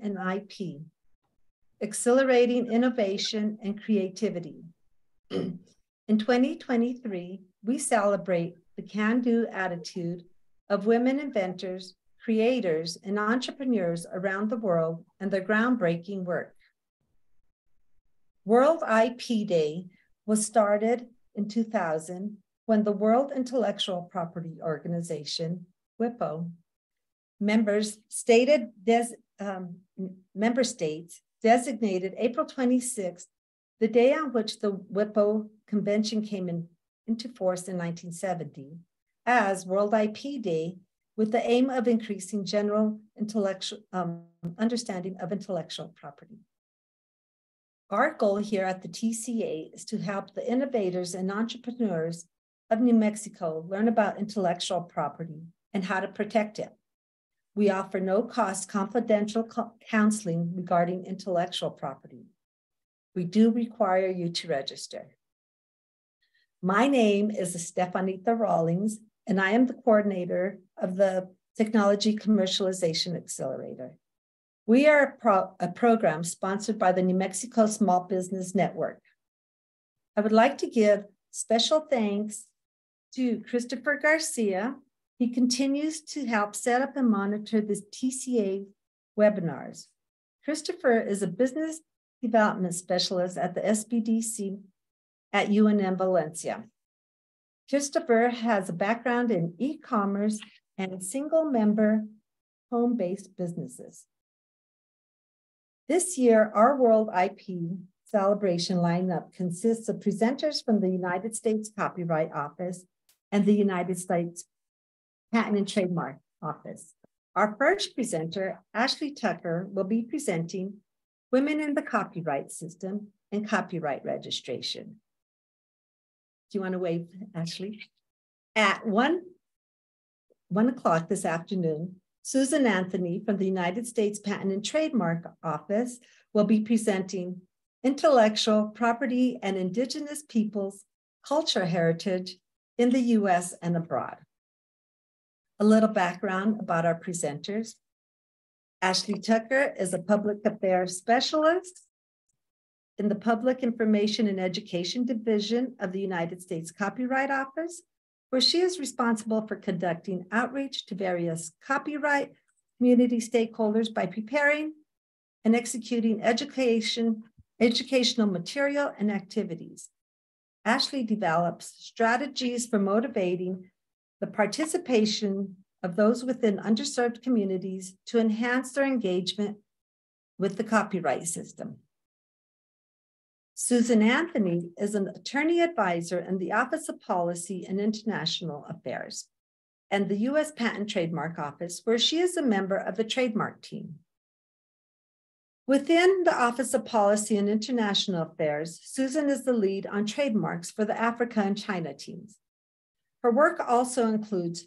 and IP, accelerating innovation and creativity. In 2023, we celebrate the can do attitude of women inventors, creators, and entrepreneurs around the world and their groundbreaking work. World IP Day was started in 2000 when the World Intellectual Property Organization, WIPO, members stated des, um, member states designated April 26th, the day on which the WIPO convention came in, into force in 1970, as World IP Day with the aim of increasing general intellectual um, understanding of intellectual property. Our goal here at the TCA is to help the innovators and entrepreneurs of New Mexico learn about intellectual property and how to protect it. We offer no cost confidential co- counseling regarding intellectual property. We do require you to register. My name is Estefanita Rawlings, and I am the coordinator of the Technology Commercialization Accelerator. We are a, pro- a, program sponsored by the New Mexico Small Business Network. I would like to give special thanks to Christopher Garcia. He continues to help set up and monitor the TCA webinars. Christopher is a business development specialist at the SBDC at UNM Valencia. Christopher has a background in e commerce and single member home based businesses. This year, our World IP celebration lineup consists of presenters from the United States Copyright Office and the United States Patent and Trademark Office. Our first presenter, Ashley Tucker, will be presenting Women in the Copyright System and Copyright Registration. Do you want to wave, Ashley? At one, one o'clock this afternoon, Susan Anthony from the United States Patent and Trademark Office will be presenting Intellectual Property and Indigenous Peoples Culture Heritage in the US and abroad. A little background about our presenters. Ashley Tucker is a public affairs specialist in the Public Information and Education Division of the United States Copyright Office, where she is responsible for conducting outreach to various copyright community stakeholders by preparing and executing education, educational material and activities. Ashley develops strategies for motivating the participation of those within underserved communities to enhance their engagement with the copyright system. Susan Anthony is an attorney advisor in the Office of Policy and International Affairs and the U.S. Patent Trademark Office, where she is a member of the trademark team. Within the Office of Policy and International Affairs, Susan is the lead on trademarks for the Africa and China teams. Her work also includes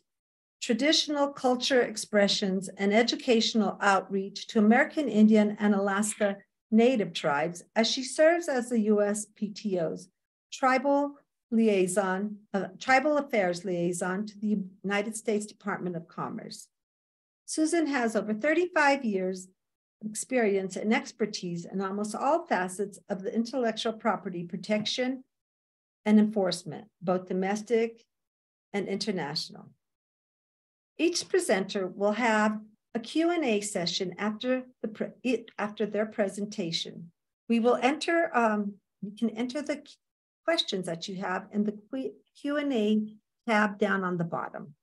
traditional culture expressions and educational outreach to American Indian and Alaska Native tribes as she serves as the USPTO's tribal liaison, uh, tribal affairs liaison to the United States Department of Commerce. Susan has over 35 years experience and expertise in almost all facets of the intellectual property protection and enforcement, both domestic and international. Each presenter will have a Q&A session after, the after their presentation. We will enter, um, you can enter the questions that you have in the Q&A tab down on the bottom.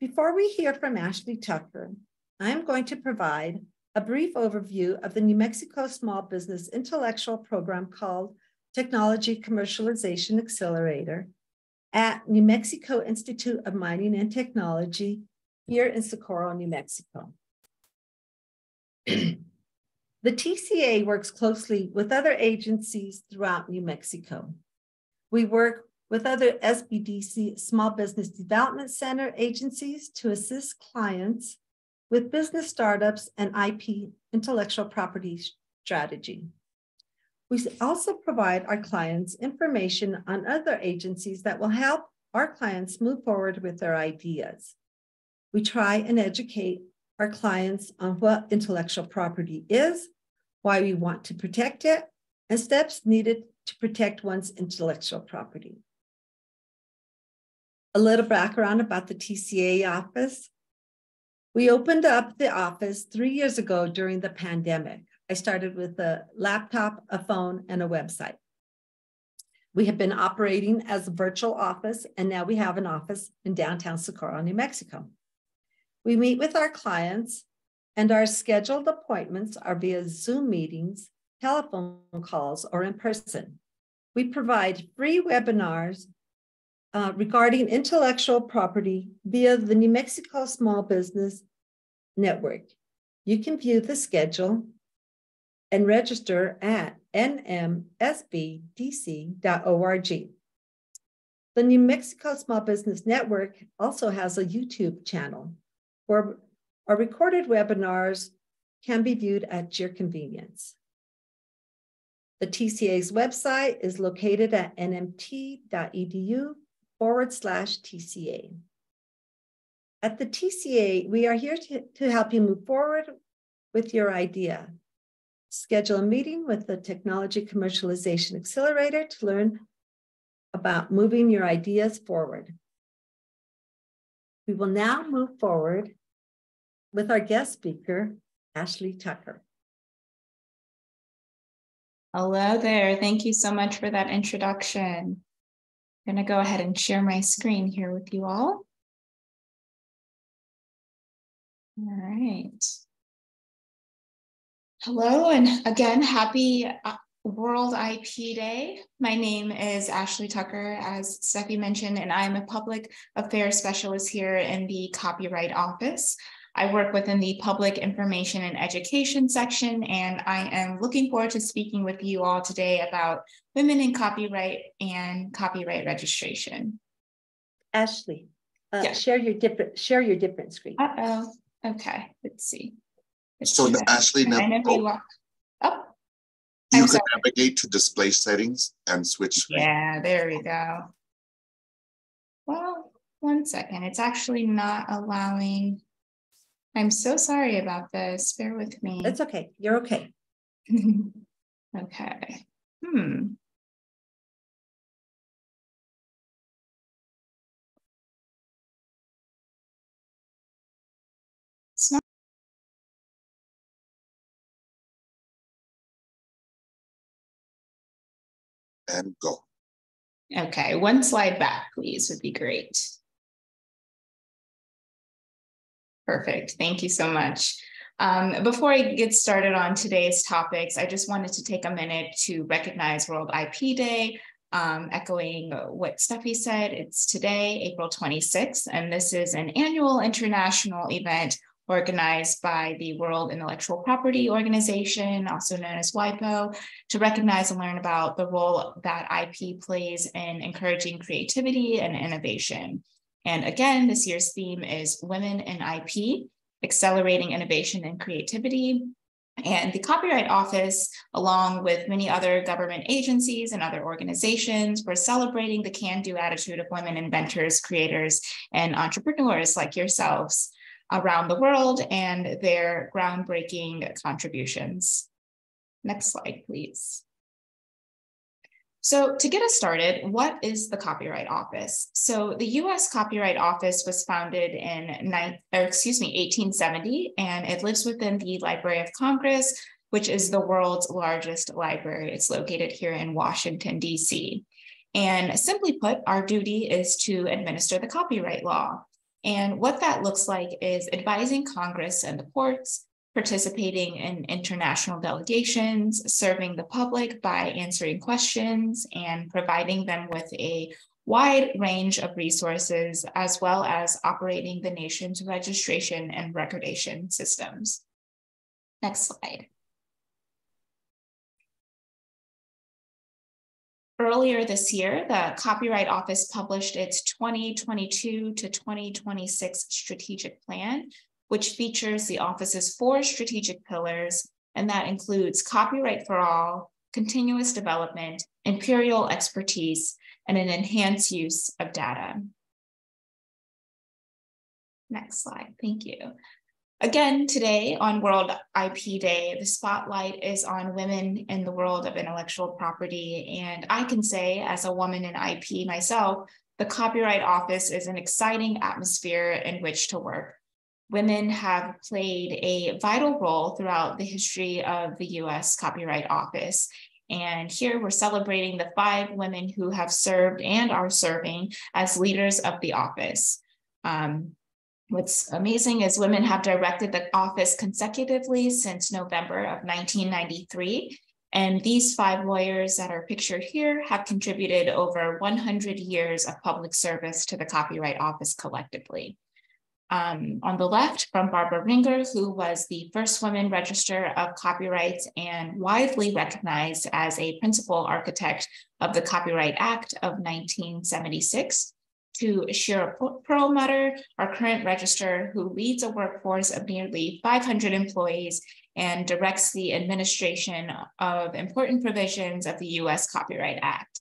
Before we hear from Ashley Tucker, I'm going to provide a brief overview of the New Mexico Small Business Intellectual Program called Technology Commercialization Accelerator at New Mexico Institute of Mining and Technology here in Socorro, New Mexico. the TCA works closely with other agencies throughout New Mexico. We work with other SBDC Small Business Development Center agencies to assist clients with business startups and IP intellectual property strategy. We also provide our clients information on other agencies that will help our clients move forward with their ideas. We try and educate our clients on what intellectual property is, why we want to protect it, and steps needed to protect one's intellectual property. A little background about the TCA office. We opened up the office three years ago during the pandemic. I started with a laptop, a phone, and a website. We have been operating as a virtual office, and now we have an office in downtown Socorro, New Mexico. We meet with our clients, and our scheduled appointments are via Zoom meetings, telephone calls, or in person. We provide free webinars uh, regarding intellectual property via the New Mexico Small Business Network. You can view the schedule and register at nmsbdc.org. The New Mexico Small Business Network also has a YouTube channel where our recorded webinars can be viewed at your convenience. The TCA's website is located at nmt.edu forward slash TCA. At the TCA, we are here to, to help you move forward with your idea. Schedule a meeting with the Technology Commercialization Accelerator to learn about moving your ideas forward. We will now move forward with our guest speaker, Ashley Tucker. Hello there. Thank you so much for that introduction. I'm going to go ahead and share my screen here with you all. All right. Hello, and again, happy uh, World IP Day. My name is Ashley Tucker, as Steffi mentioned, and I'm a public affairs specialist here in the Copyright Office. I work within the Public Information and Education section, and I am looking forward to speaking with you all today about women in copyright and copyright registration. Ashley, uh, yeah. share your different share your different screen. Uh oh. Okay. Let's see. Let's so the Ashley now. You walk up. You can navigate to display settings and switch. Yeah, there we go. Well, one second. It's actually not allowing. I'm so sorry about this. Bear with me. That's okay. You're okay. okay. Hmm. And go. Okay, one slide back, please, would be great. Perfect. Thank you so much. Um, before I get started on today's topics, I just wanted to take a minute to recognize World IP Day. Um, echoing what Steffi said, it's today, April 26th, and this is an annual international event organized by the World Intellectual Property Organization, also known as WIPO, to recognize and learn about the role that IP plays in encouraging creativity and innovation. And again, this year's theme is Women in IP, Accelerating Innovation and Creativity. And the Copyright Office, along with many other government agencies and other organizations, we're celebrating the can do attitude of women inventors, creators, and entrepreneurs like yourselves around the world and their groundbreaking contributions. Next slide, please. So to get us started, what is the Copyright Office? So the U.S. Copyright Office was founded in, or excuse me, 1870, and it lives within the Library of Congress, which is the world's largest library. It's located here in Washington, D.C. And simply put, our duty is to administer the copyright law. And what that looks like is advising Congress and the courts participating in international delegations, serving the public by answering questions and providing them with a wide range of resources, as well as operating the nation's registration and recordation systems. Next slide. Earlier this year, the Copyright Office published its 2022 to 2026 strategic plan, which features the office's four strategic pillars, and that includes copyright for all, continuous development, impartial expertise, and an enhanced use of data. Next slide, thank you. Again, today on World IP Day, the spotlight is on women in the world of intellectual property. And I can say, as a woman in IP myself, the Copyright Office is an exciting atmosphere in which to work. Women have played a vital role throughout the history of the US Copyright Office. And here we're celebrating the five women who have served and are serving as leaders of the office. Um, What's amazing is women have directed the office consecutively since November of 1993. And these five lawyers that are pictured here have contributed over 100 years of public service to the Copyright Office collectively. Um, on the left from Barbara Ringer, who was the first woman registrar of copyrights and widely recognized as a principal architect of the Copyright Act of 1976 to Shira Perlmutter, our current registrar, who leads a workforce of nearly 500 employees and directs the administration of important provisions of the US Copyright Act.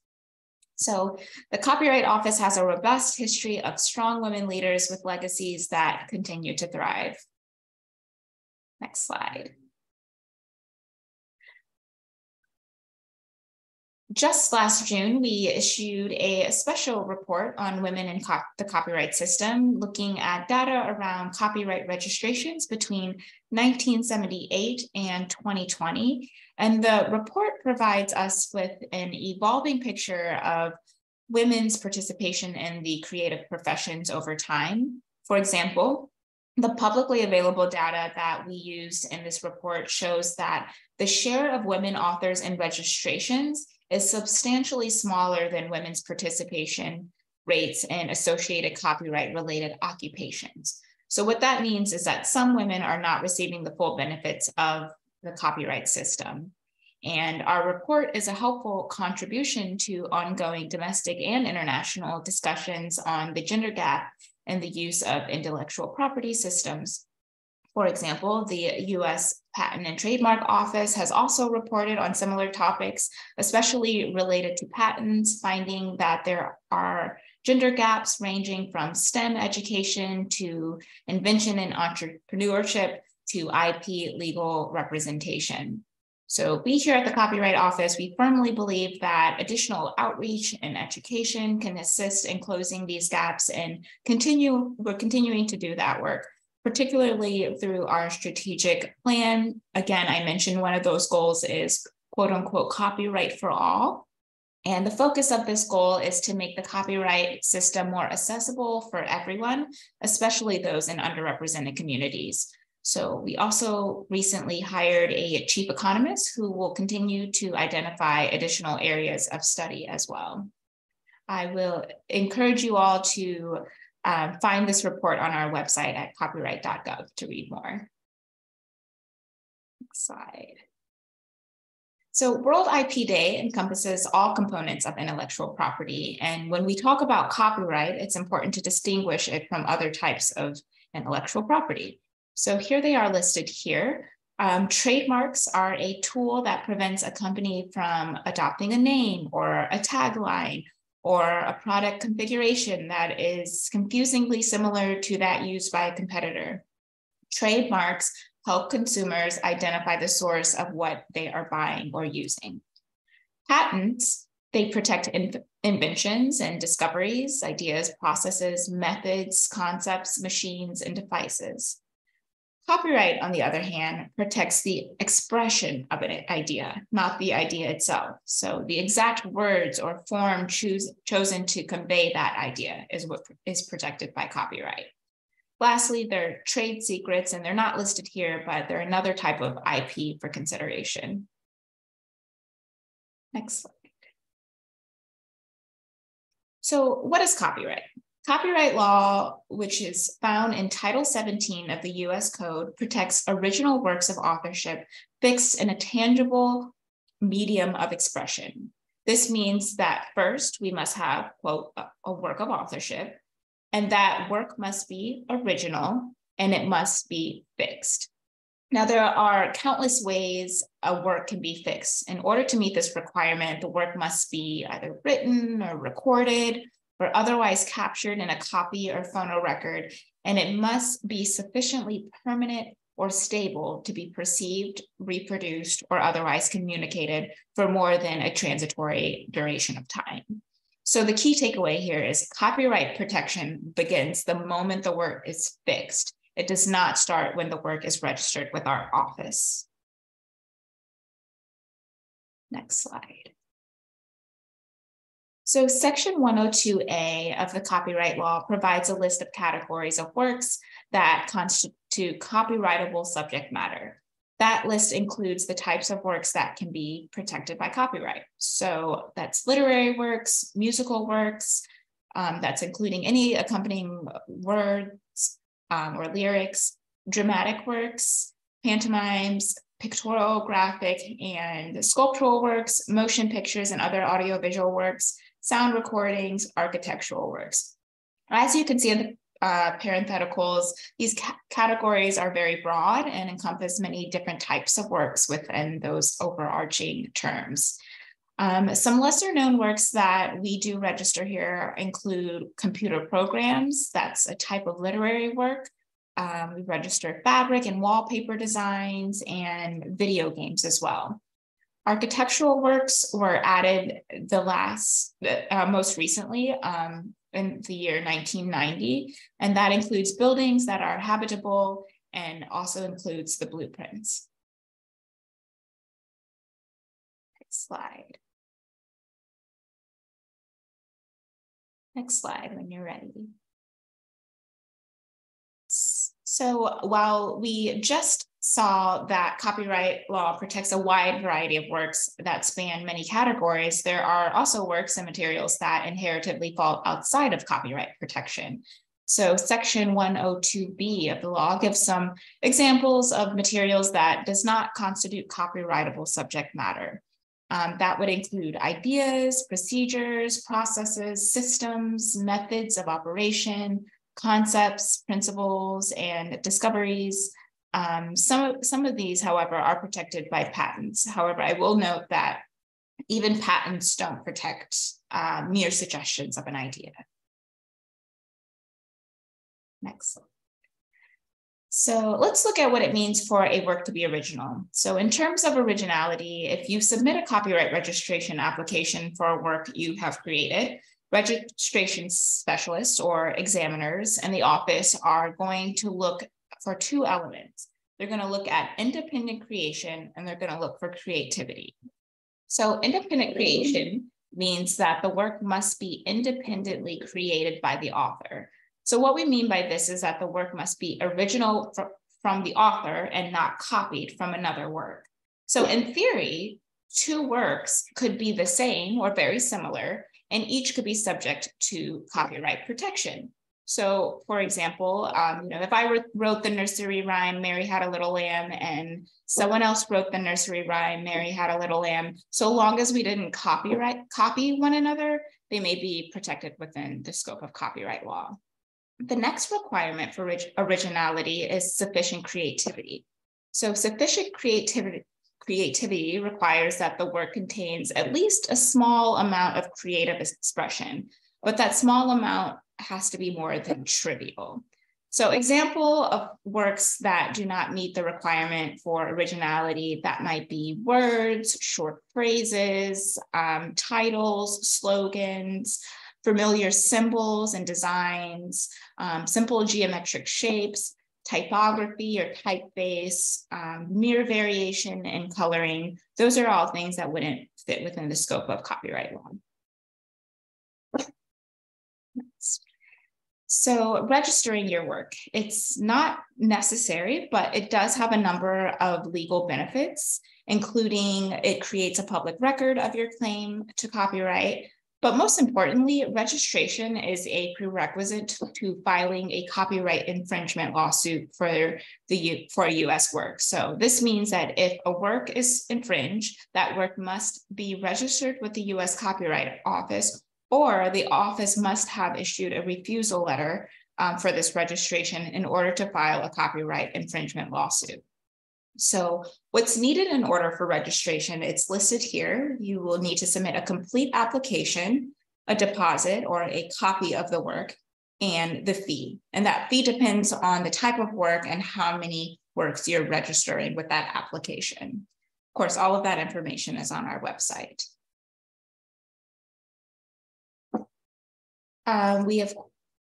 So the Copyright Office has a robust history of strong women leaders with legacies that continue to thrive. Next slide. Just last June, we issued a special report on women in co the copyright system, looking at data around copyright registrations between 1978 and 2020. And the report provides us with an evolving picture of women's participation in the creative professions over time. For example, the publicly available data that we used in this report shows that the share of women authors in registrations is substantially smaller than women's participation rates in associated copyright related occupations. So what that means is that some women are not receiving the full benefits of the copyright system. And our report is a helpful contribution to ongoing domestic and international discussions on the gender gap and the use of intellectual property systems for example, the US Patent and Trademark Office has also reported on similar topics, especially related to patents, finding that there are gender gaps ranging from STEM education to invention and entrepreneurship to IP legal representation. So we here at the Copyright Office, we firmly believe that additional outreach and education can assist in closing these gaps and continue, we're continuing to do that work particularly through our strategic plan. Again, I mentioned one of those goals is quote unquote copyright for all. And the focus of this goal is to make the copyright system more accessible for everyone, especially those in underrepresented communities. So we also recently hired a chief economist who will continue to identify additional areas of study as well. I will encourage you all to um, find this report on our website at copyright.gov to read more. Next slide. So World IP Day encompasses all components of intellectual property. And when we talk about copyright, it's important to distinguish it from other types of intellectual property. So here they are listed here. Um, trademarks are a tool that prevents a company from adopting a name or a tagline or a product configuration that is confusingly similar to that used by a competitor. Trademarks help consumers identify the source of what they are buying or using. Patents, they protect in inventions and discoveries, ideas, processes, methods, concepts, machines, and devices. Copyright, on the other hand, protects the expression of an idea, not the idea itself. So the exact words or form choose, chosen to convey that idea is what is protected by copyright. Lastly, there are trade secrets, and they're not listed here, but they're another type of IP for consideration. Next slide. So what is copyright? Copyright law, which is found in Title 17 of the US Code, protects original works of authorship fixed in a tangible medium of expression. This means that first we must have, quote, a work of authorship, and that work must be original and it must be fixed. Now, there are countless ways a work can be fixed. In order to meet this requirement, the work must be either written or recorded or otherwise captured in a copy or phonorecord and it must be sufficiently permanent or stable to be perceived, reproduced, or otherwise communicated for more than a transitory duration of time. So the key takeaway here is copyright protection begins the moment the work is fixed. It does not start when the work is registered with our office. Next slide. So section 102A of the copyright law provides a list of categories of works that constitute copyrightable subject matter. That list includes the types of works that can be protected by copyright. So that's literary works, musical works, um, that's including any accompanying words um, or lyrics, dramatic works, pantomimes, pictorial, graphic, and sculptural works, motion pictures, and other audiovisual works, sound recordings, architectural works. As you can see in the uh, parentheticals, these ca categories are very broad and encompass many different types of works within those overarching terms. Um, some lesser known works that we do register here include computer programs, that's a type of literary work. Um, we register fabric and wallpaper designs and video games as well. Architectural works were added the last, uh, most recently, um, in the year 1990, and that includes buildings that are habitable and also includes the blueprints. Next slide. Next slide when you're ready. So while we just saw that copyright law protects a wide variety of works that span many categories, there are also works and materials that inheritively fall outside of copyright protection. So section 102B of the law gives some examples of materials that does not constitute copyrightable subject matter. Um, that would include ideas, procedures, processes, systems, methods of operation, concepts, principles, and discoveries, um, some, of, some of these, however, are protected by patents. However, I will note that even patents don't protect uh, mere suggestions of an idea. Next. So let's look at what it means for a work to be original. So in terms of originality, if you submit a copyright registration application for a work you have created, registration specialists or examiners in the office are going to look for two elements. They're going to look at independent creation and they're going to look for creativity. So, independent creation means that the work must be independently created by the author. So, what we mean by this is that the work must be original fr- from the author and not copied from another work. So, in theory, two works could be the same or very similar, and each could be subject to copyright protection. So, for example, um, you know, if I wrote the nursery rhyme, Mary had a little lamb, and someone else wrote the nursery rhyme, Mary had a little lamb, so long as we didn't copyright copy one another, they may be protected within the scope of copyright law. The next requirement for originality is sufficient creativity. So, sufficient creativity creativity requires that the work contains at least a small amount of creative expression, but that small amount has to be more than trivial. So example of works that do not meet the requirement for originality, that might be words, short phrases, um, titles, slogans, familiar symbols and designs, um, simple geometric shapes, typography or typeface, um, mere variation in coloring. Those are all things that wouldn't fit within the scope of copyright law. So registering your work, it's not necessary, but it does have a number of legal benefits, including it creates a public record of your claim to copyright. But most importantly, registration is a prerequisite to filing a copyright infringement lawsuit for the for a US work. So this means that if a work is infringed, that work must be registered with the US Copyright Office or the office must have issued a refusal letter um, for this registration in order to file a copyright infringement lawsuit. So what's needed in order for registration, it's listed here. You will need to submit a complete application, a deposit or a copy of the work, and the fee. And that fee depends on the type of work and how many works you're registering with that application. Of course, all of that information is on our website. Uh, we of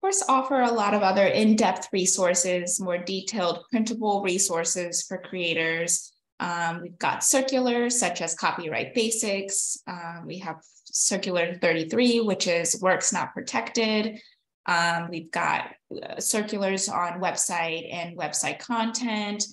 course offer a lot of other in-depth resources, more detailed printable resources for creators. Um, we've got circulars such as Copyright Basics. Uh, we have Circular 33, which is Works Not Protected. Um, we've got uh, circulars on website and website content,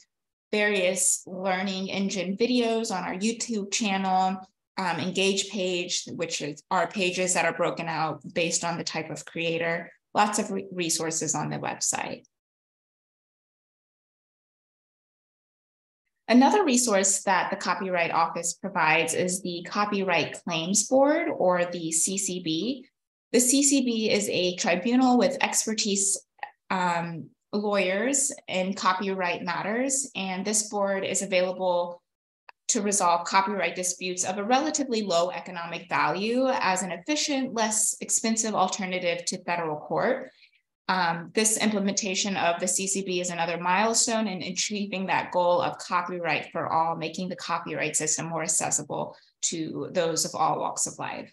various learning engine videos on our YouTube channel, um, engage page, which is our pages that are broken out based on the type of creator, lots of re resources on the website. Another resource that the Copyright Office provides is the Copyright Claims Board or the CCB. The CCB is a tribunal with expertise um, lawyers in copyright matters, and this board is available to resolve copyright disputes of a relatively low economic value as an efficient, less expensive alternative to federal court. Um, this implementation of the CCB is another milestone in achieving that goal of copyright for all, making the copyright system more accessible to those of all walks of life.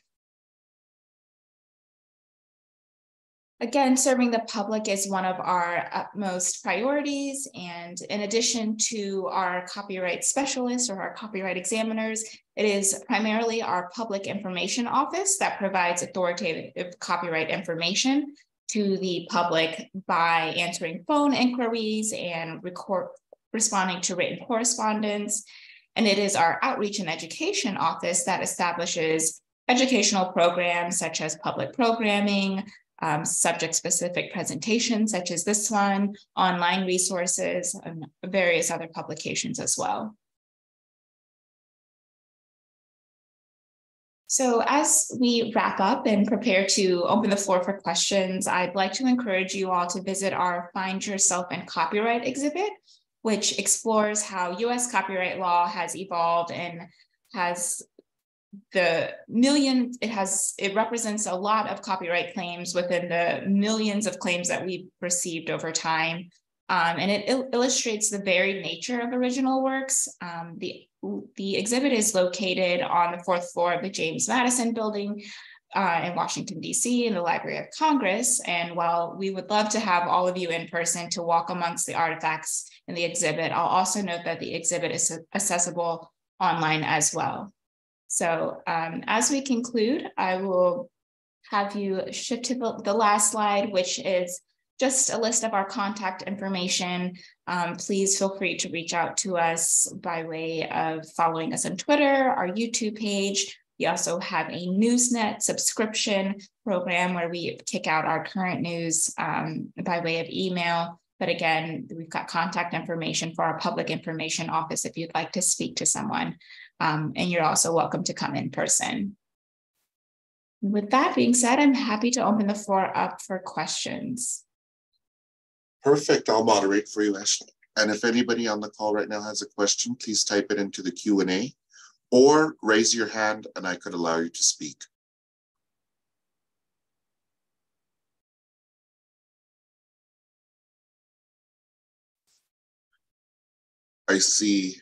Again, serving the public is one of our utmost priorities. And in addition to our copyright specialists or our copyright examiners, it is primarily our public information office that provides authoritative copyright information to the public by answering phone inquiries and record, responding to written correspondence. And it is our outreach and education office that establishes educational programs such as public programming, um, subject specific presentations such as this one, online resources, and various other publications as well. So as we wrap up and prepare to open the floor for questions, I'd like to encourage you all to visit our Find Yourself and Copyright exhibit, which explores how US copyright law has evolved and has the million it has it represents a lot of copyright claims within the millions of claims that we've received over time. Um, and it il illustrates the very nature of original works. Um, the the exhibit is located on the fourth floor of the james madison building uh, in washington d.c in the library of congress. And while we would love to have all of you in person to walk amongst the artifacts in the exhibit i'll also note that the exhibit is accessible online as well so um, as we conclude, I will have you shift to the, the, last slide, which is just a list of our contact information. Um, please feel free to reach out to us by way of following us on Twitter, our YouTube page. We also have a Newsnet subscription program where we kick out our current news um, by way of email. But again, we've got contact information for our public information office if you'd like to speak to someone. Um, and you're also welcome to come in person. With that being said, I'm happy to open the floor up for questions. Perfect. I'll moderate for you, Ashley. And if anybody on the call right now has a question, please type it into the Q&A or raise your hand and I could allow you to speak. I see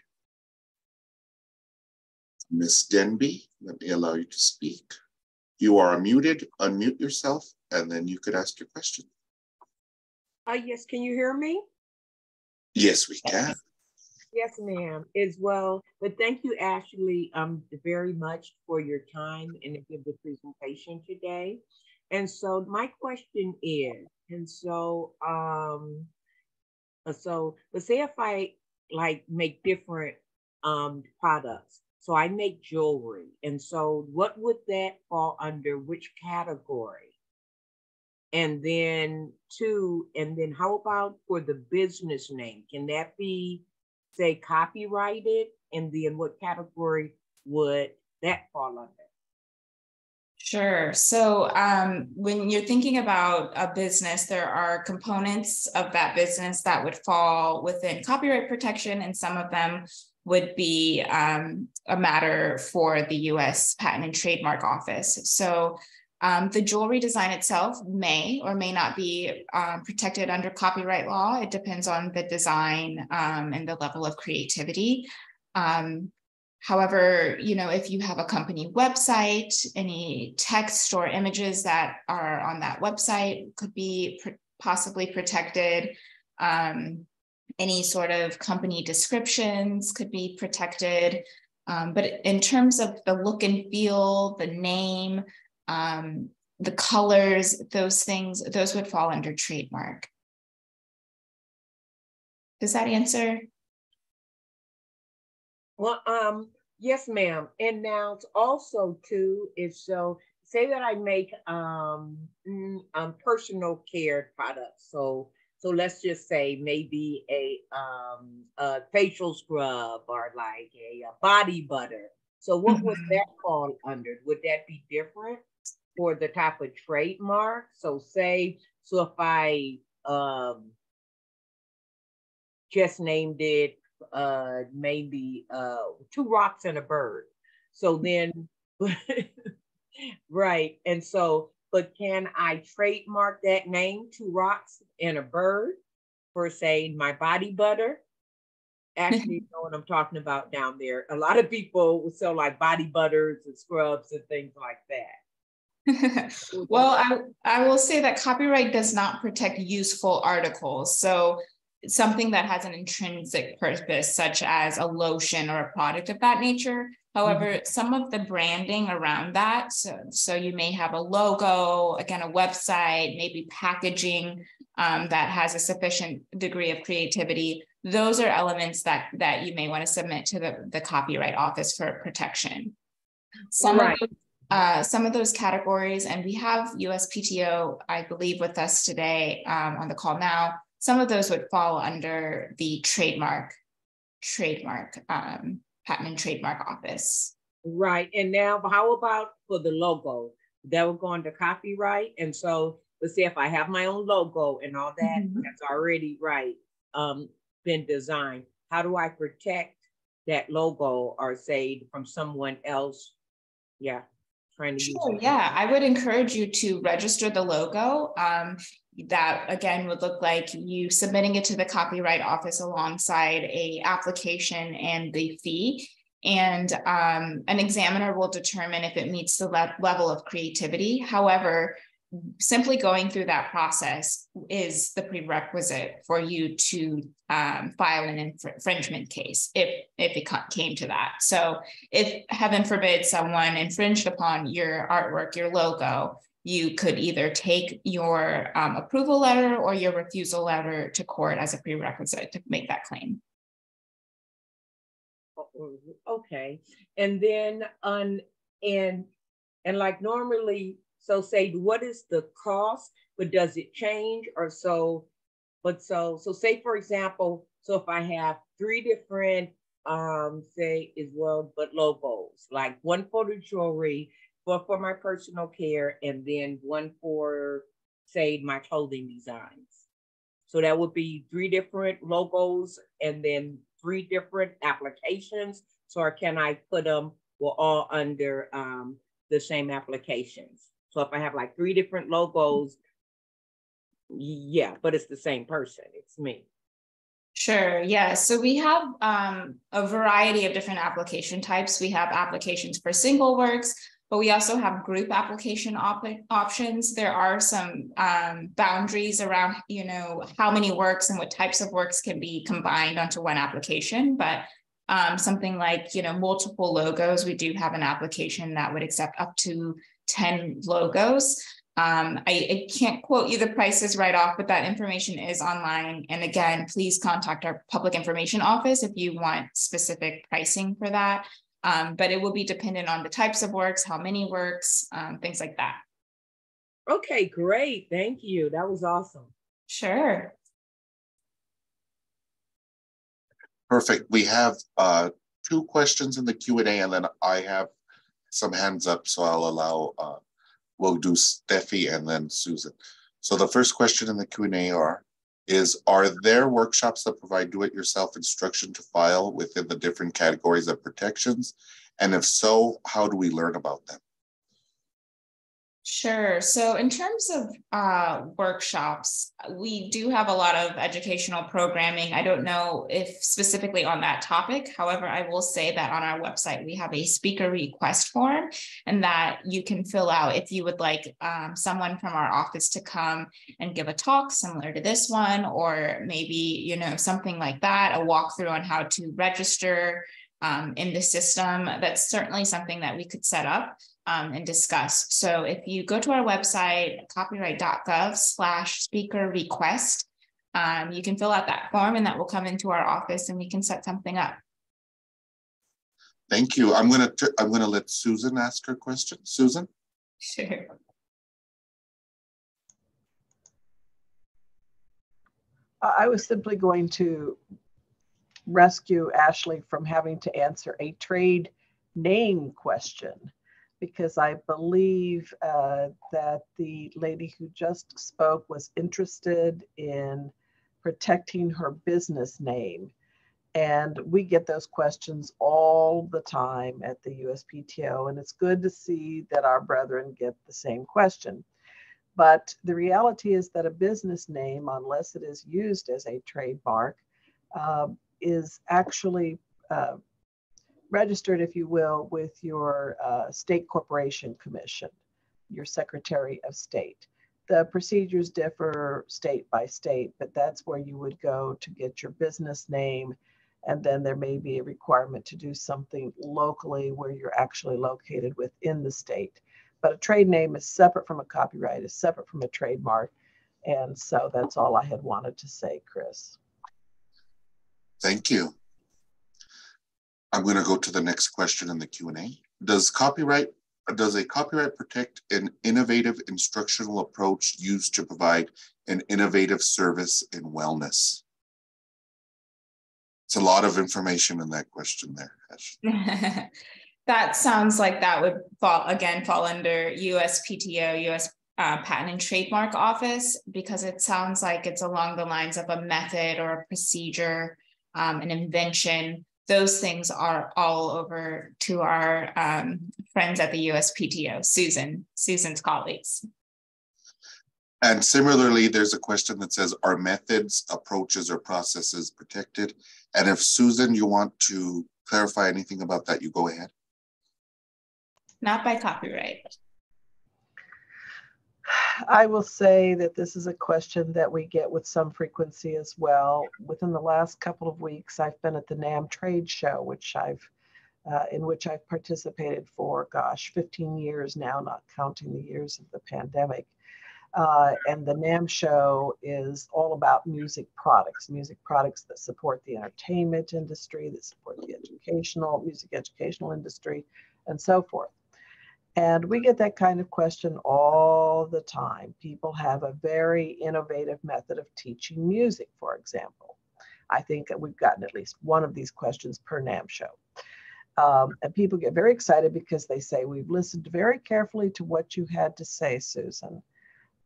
Ms. Denby, let me allow you to speak. You are muted, unmute yourself, and then you could ask your question. Uh, yes, can you hear me? Yes, we can. Yes, ma'am, as well. But thank you, Ashley, um, very much for your time and to give the presentation today. And so my question is, and so, um, so let's say if I like make different um products, so I make jewelry. And so what would that fall under which category? And then two, and then how about for the business name? Can that be, say, copyrighted? And then what category would that fall under? Sure. So um, when you're thinking about a business, there are components of that business that would fall within copyright protection, and some of them would be um, a matter for the US Patent and Trademark Office. So Um, the jewelry design itself may or may not be um, protected under copyright law. It depends on the design um, and the level of creativity. Um, however, you know, if you have a company website, any text or images that are on that website could be pr possibly protected. Um, any sort of company descriptions could be protected. Um, but in terms of the look and feel, the name, um, the colors, those things, those would fall under trademark. Does that answer? Well, um, yes, ma'am. And now it's also too is so say that I make um, mm, um personal care products. So so let's just say maybe a um a facial scrub or like a, a body butter. So what mm -hmm. would mm-hmm. that fall under? Would that be different? for the type of trademark. So say, so if I um, just named it uh, maybe uh, two rocks and a bird. So then, right. And so, but can I trademark that name, two rocks and a bird, for say my body butter? Actually, you know what I'm talking about down there. A lot of people sell like body butters and scrubs and things like that. well, I, I will say that copyright does not protect useful articles. So something that has an intrinsic purpose, such as a lotion or a product of that nature. However, mm-hmm. some of the branding around that, so, so you may have a logo, again, a website, maybe packaging um, that has a sufficient degree of creativity. Those are elements that that you may want to submit to the, the Copyright Office for protection. Some right. of those uh, some of those categories, and we have USPTO, I believe, with us today um, on the call now. Some of those would fall under the trademark, trademark, um, patent trademark office. Right. And now, how about for the logo? That would go under copyright. And so let's say if I have my own logo and all that, mm -hmm. that's already right, um, been designed. How do I protect that logo or say from someone else? Yeah trying to sure. Yeah, I would encourage you to register the logo. Um, that again would look like you submitting it to the copyright office alongside a application and the fee. And um, an examiner will determine if it meets the le level of creativity. However simply going through that process is the prerequisite for you to um, file an infringement case if if it came to that. So if heaven forbid someone infringed upon your artwork your logo you could either take your um, approval letter or your refusal letter to court as a prerequisite to make that claim okay and then on and and like normally so say, what is the cost, but does it change or so? But so, so say for example, so if I have three different, um, say as well, but logos, like one for the jewelry, one for my personal care, and then one for say my clothing designs. So that would be three different logos and then three different applications. So can I put them well, all under um, the same applications? So if I have like three different logos, yeah, but it's the same person. It's me. Sure. Yeah. So we have um, a variety of different application types. We have applications for single works, but we also have group application op options. There are some um, boundaries around, you know, how many works and what types of works can be combined onto one application. But um, something like, you know, multiple logos, we do have an application that would accept up to 10 logos. Um, I, I, can't quote you the prices right off, but that information is online. And again, please contact our public information office if you want specific pricing for that. Um, but it will be dependent on the types of works, how many works, um, things like that. Okay, great. Thank you. That was awesome. Sure. Perfect. We have uh, two questions in the Q&A and then I have some hands up, so I'll allow, uh, we'll do Steffi and then Susan. So the first question in the Q&A are, is are there workshops that provide do-it-yourself instruction to file within the different categories of protections? And if so, how do we learn about them? Sure. So, in terms of uh, workshops, we do have a lot of educational programming. I don't know if specifically on that topic. However, I will say that on our website, we have a speaker request form and that you can fill out if you would like um, someone from our office to come and give a talk similar to this one, or maybe, you know, something like that, a walkthrough on how to register um, in the system. That's certainly something that we could set up um, and discuss. So if you go to our website, copyright.gov slash speaker request, um, you can fill out that form and that will come into our office and we can set something up. Thank you. I'm gonna I'm gonna let Susan ask her question. Susan. Sure. I was simply going to rescue Ashley from having to answer a trade name question because I believe uh, that the lady who just spoke was interested in protecting her business name. And we get those questions all the time at the USPTO, and it's good to see that our brethren get the same question. But the reality is that a business name, unless it is used as a trademark, uh, is actually uh, registered, if you will, with your uh, state corporation commission, your secretary of state. The procedures differ state by state, but that's where you would go to get your business name. And then there may be a requirement to do something locally where you're actually located within the state. But a trade name is separate from a copyright, is separate from a trademark. And so that's all I had wanted to say, Chris. Thank you. I'm going to go to the next question in the Q&A. Does copyright does a copyright protect an innovative instructional approach used to provide an innovative service in wellness? It's a lot of information in that question there. that sounds like that would fall again fall under USPTO, US uh, Patent and Trademark Office, because it sounds like it's along the lines of a method or a procedure, um, an invention those things are all over to our um, friends at the USPTO, Susan, Susan's colleagues. And similarly, there's a question that says, are methods, approaches, or processes protected? And if Susan, you want to clarify anything about that, you go ahead. Not by copyright. I will say that this is a question that we get with some frequency as well. Within the last couple of weeks, I've been at the NAMM trade show, which I've uh, in which I've participated for, gosh, 15 years now, not counting the years of the pandemic. Uh, and the NAMM show is all about music products, music products that support the entertainment industry, that support the educational, music educational industry, and so forth. And we get that kind of question all the time. People have a very innovative method of teaching music, for example. I think we've gotten at least one of these questions per NAMM show. Um, and people get very excited because they say, We've listened very carefully to what you had to say, Susan,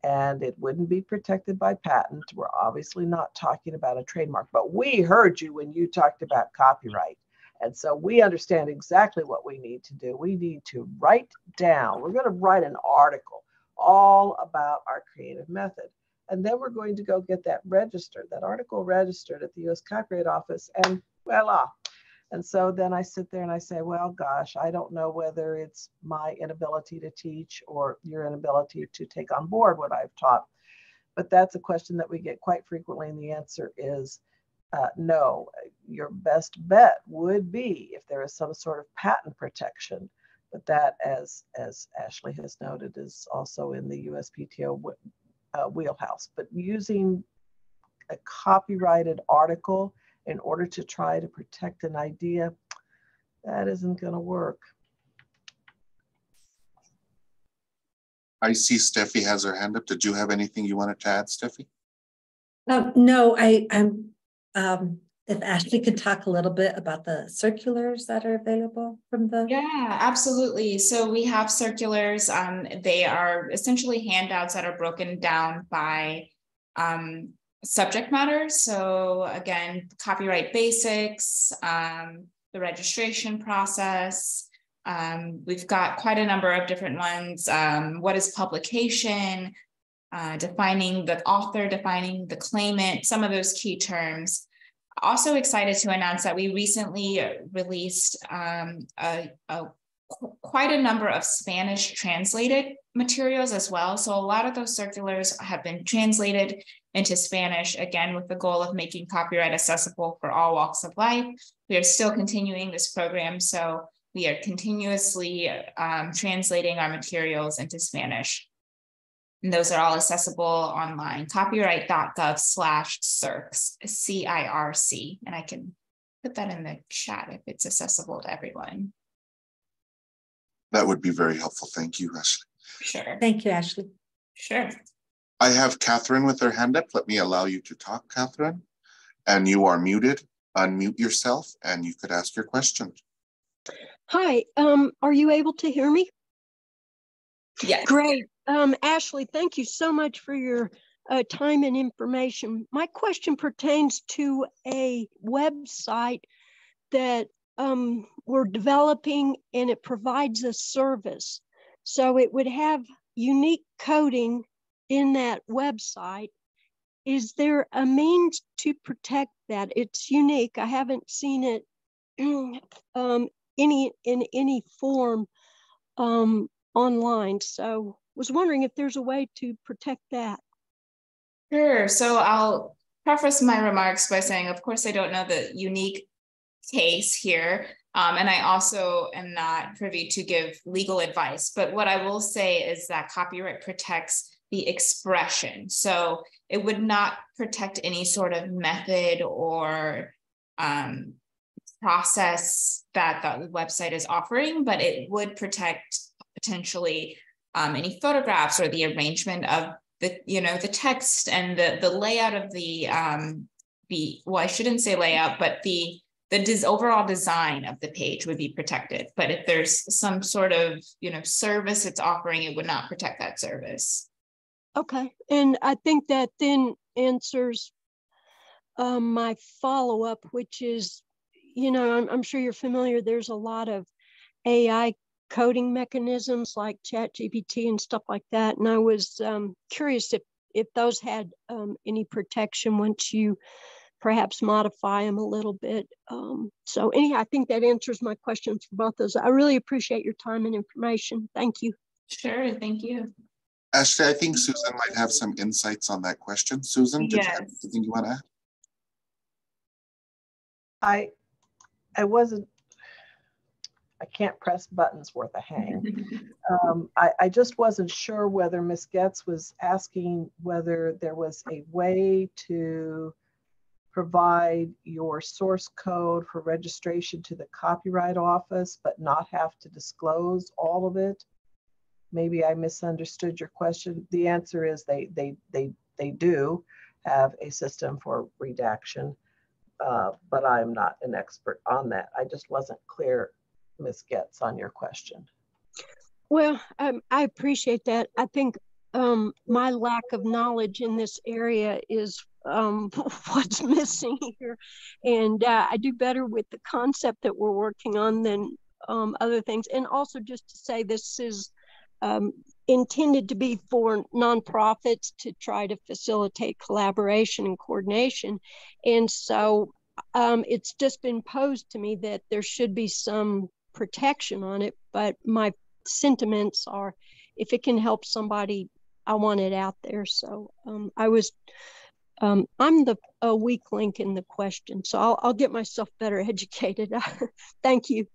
and it wouldn't be protected by patent. We're obviously not talking about a trademark, but we heard you when you talked about copyright. And so we understand exactly what we need to do. We need to write down, we're going to write an article all about our creative method. And then we're going to go get that registered, that article registered at the US Copyright Office, and voila. And so then I sit there and I say, well, gosh, I don't know whether it's my inability to teach or your inability to take on board what I've taught. But that's a question that we get quite frequently. And the answer is uh, no, your best bet would be if there is some sort of patent protection. But that, as as Ashley has noted, is also in the USPTO uh, wheelhouse. But using a copyrighted article in order to try to protect an idea, that isn't going to work. I see Steffi has her hand up. Did you have anything you wanted to add, Steffi? Um, no, I, I'm um, if Ashley could talk a little bit about the circulars that are available from the. Yeah, absolutely. So we have circulars. Um, they are essentially handouts that are broken down by um, subject matter. So again, copyright basics, um, the registration process, Um, we've got quite a number of different ones. Um, what is publication? Uh, defining the author, defining the claimant, some of those key terms. Also excited to announce that we recently released um, a, a quite a number of Spanish translated materials as well. So a lot of those circulars have been translated into Spanish, again, with the goal of making copyright accessible for all walks of life. We are still continuing this program. So we are continuously um, translating our materials into Spanish. And those are all accessible online, copyright.gov slash CIRC, C-I-R-C. And I can put that in the chat if it's accessible to everyone. That would be very helpful. Thank you, Ashley. Sure. Thank you, Ashley. Sure. I have Catherine with her hand up. Let me allow you to talk, Catherine. And you are muted. Unmute yourself and you could ask your question. Hi, um, are you able to hear me? Yes. Great. Um, Ashley, thank you so much for your uh, time and information. My question pertains to a website that um, we're developing and it provides a service. So it would have unique coding in that website. Is there a means to protect that? It's unique. I haven't seen it um, any in any form um, online. So was wondering if there's a way to protect that. Sure. So I'll preface my remarks by saying, of course, I don't know the unique case here. Um, and I also am not privy to give legal advice. But what I will say is that copyright protects the expression. So it would not protect any sort of method or um, process that the website is offering, but it would protect potentially um, any photographs or the arrangement of the, you know, the text and the, the layout of the, um, the, well, I shouldn't say layout, but the, the des- overall design of the page would be protected. But if there's some sort of, you know, service it's offering, it would not protect that service. Okay. And I think that then answers um, my follow up, which is, you know, I'm, I'm sure you're familiar, there's a lot of AI coding mechanisms like ChatGPT and stuff like that. And I was um, curious if if those had um, any protection once you perhaps modify them a little bit. Um, so anyhow, I think that answers my questions for both those. I really appreciate your time and information. Thank you. Sure, thank you. Ashley, I think Susan might have some insights on that question. Susan, did yes. you have anything you want to add? I I wasn't I can't press buttons worth a hang. um, I, I, just wasn't sure whether Ms. Getz was asking whether there was a way to provide your source code for registration to the Copyright Office, but not have to disclose all of it. Maybe I misunderstood your question. The answer is they they they they do have a system for redaction, uh, but I'm not an expert on that. I just wasn't clear Ms. Getz on your question. Well, um, I appreciate that. I think um, my lack of knowledge in this area is um, what's missing here. And uh, I do better with the concept that we're working on than um, other things. And also, just to say, this is um, intended to be for nonprofits to try to facilitate collaboration and coordination. And so um, it's just been posed to me that there should be some protection on it, but my sentiments are if it can help somebody, I want it out there. So um, I was, um, I'm the a weak link in the question, so I'll, I'll get myself better educated. Thank you.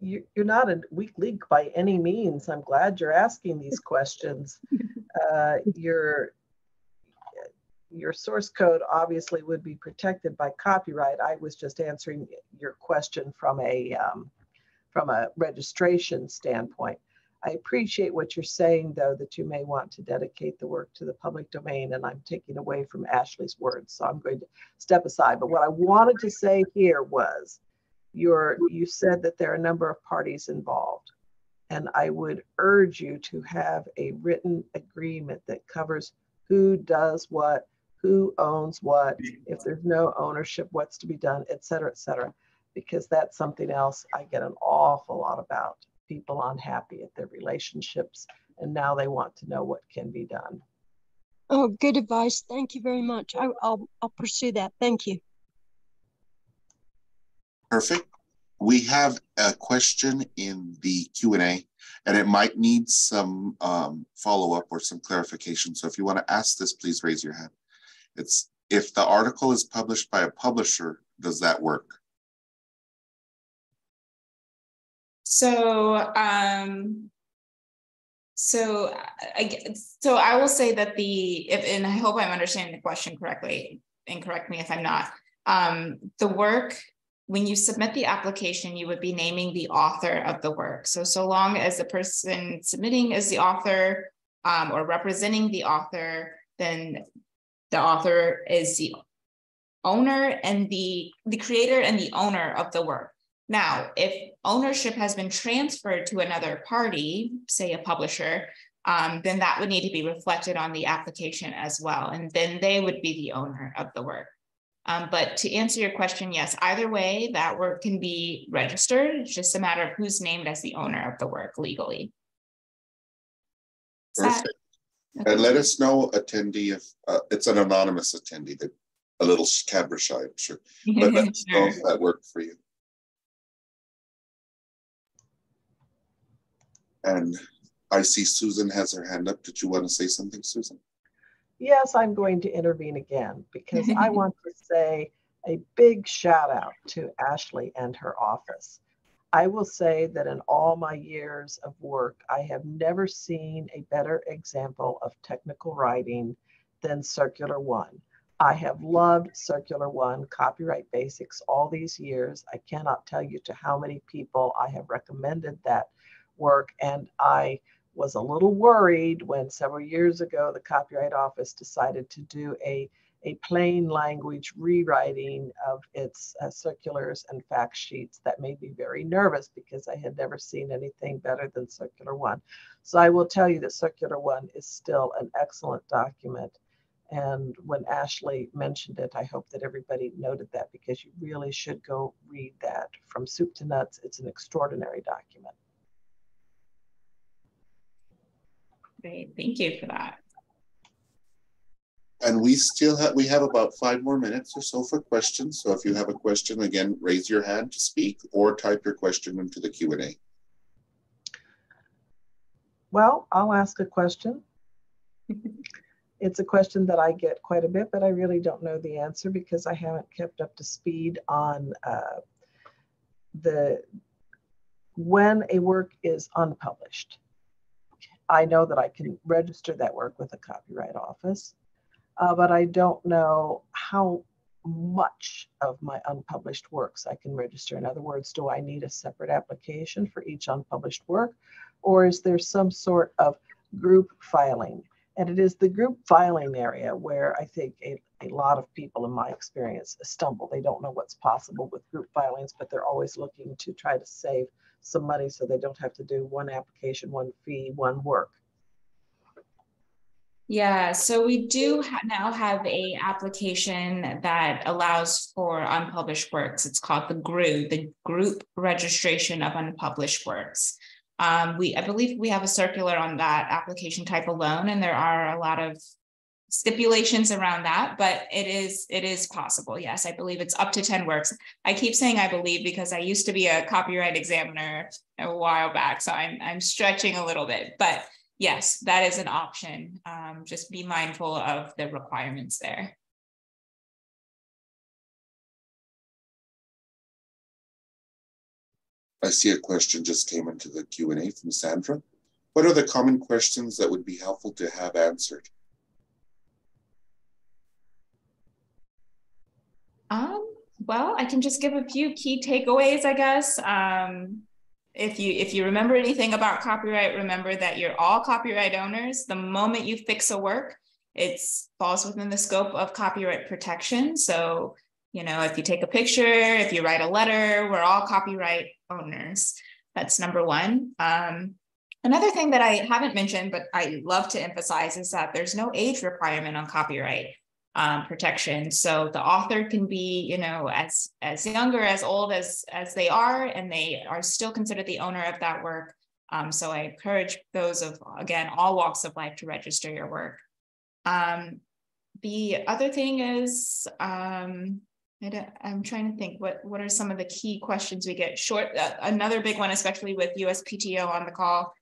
You're not a weak link by any means. I'm glad you're asking these questions. Uh, your your source code obviously would be protected by copyright. I was just answering your question from a um, from a registration standpoint. I appreciate what you're saying, though, that you may want to dedicate the work to the public domain, and I'm taking away from Ashley's words, so I'm going to step aside. But what I wanted to say here was, your you said that there are a number of parties involved, and I would urge you to have a written agreement that covers who does what, who owns what, if there's no ownership, what's to be done, et cetera, et cetera. because that's something else I get an awful lot about. People unhappy at their relationships, and now they want to know what can be done. Oh, good advice. Thank you very much. I, will I'll pursue that. Thank you. Perfect. We have a question in the Q&A and it might need some um, follow-up or some clarification. So if you want to ask this, please raise your hand. It's if the article is published by a publisher, does that work? So, um, so I so I will say that the if and I hope I'm understanding the question correctly, and correct me if I'm not. Um, the work when you submit the application, you would be naming the author of the work. So, so long as the person submitting is the author um, or representing the author, then the author is the owner and the, the creator and the owner of the work. Now, if ownership has been transferred to another party, say a publisher, um, then that would need to be reflected on the application as well. And then they would be the owner of the work. Um, but to answer your question, yes, either way, that work can be registered. It's just a matter of who's named as the owner of the work legally. Perfect. That, and let us know, attendee, if uh, it's an anonymous attendee, that a little camera shy, I'm sure. But let us know if that worked for you. And I see Susan has her hand up. Did you want to say something, Susan? yes, I'm going to intervene again because I want to say a big shout out to Ashley and her office. I will say that in all my years of work, I have never seen a better example of technical writing than Circular One. I have loved Circular One Copyright Basics all these years. I cannot tell you to how many people I have recommended that work, and I was a little worried when several years ago the Copyright Office decided to do a, a plain language rewriting of its uh, circulars and fact sheets. That made me very nervous because I had never seen anything better than Circular One. So I will tell you that Circular One is still an excellent document. And when Ashley mentioned it, I hope that everybody noted that because you really should go read that from soup to nuts. It's an extraordinary document. Great, thank you for that. And we still have, we have about five more minutes or so for questions. So if you have a question, again, raise your hand to speak or type your question into the Q&A. Well, I'll ask a question. it's a question that I get quite a bit, but I really don't know the answer because I haven't kept up to speed on uh, the when a work is unpublished. I know that I can register that work with the Copyright Office, uh, but I don't know how much of my unpublished works I can register. In other words, do I need a separate application for each unpublished work, or is there some sort of group filing? And it is the group filing area where I think a, a lot of people, in my experience, stumble. They don't know what's possible with group filings, but they're always looking to try to save some money so they don't have to do one application, one fee, one work. Yeah, so we do ha now have a application that allows for unpublished works. It's called the GRU, the Group Registration of Unpublished Works. Um, we, I believe we have a circular on that application type alone, and there are a lot of stipulations around that, but it is it is possible. Yes, I believe it's up to 10 works. I keep saying I believe because I used to be a copyright examiner a while back, so I'm I'm stretching a little bit, but yes, that is an option. Um, just be mindful of the requirements there. I see a question just came into the Q&A from Sandra. What are the common questions that would be helpful to have answered? Um, well, I can just give a few key takeaways, I guess. Um, if you if you remember anything about copyright, remember that you're all copyright owners. The moment you fix a work, it falls within the scope of copyright protection. So, you know, if you take a picture, if you write a letter, we're all copyright owners. That's number one. Um, another thing that I haven't mentioned, but I love to emphasize is that there's no age requirement on copyright. Um, protection. So the author can be, you know, as as young or as old as as they are, and they are still considered the owner of that work. Um, so I encourage those of again all walks of life to register your work. Um, the other thing is, um, I am trying to think what what are some of the key questions we get. Short, uh, another big one, especially with USPTO on the call.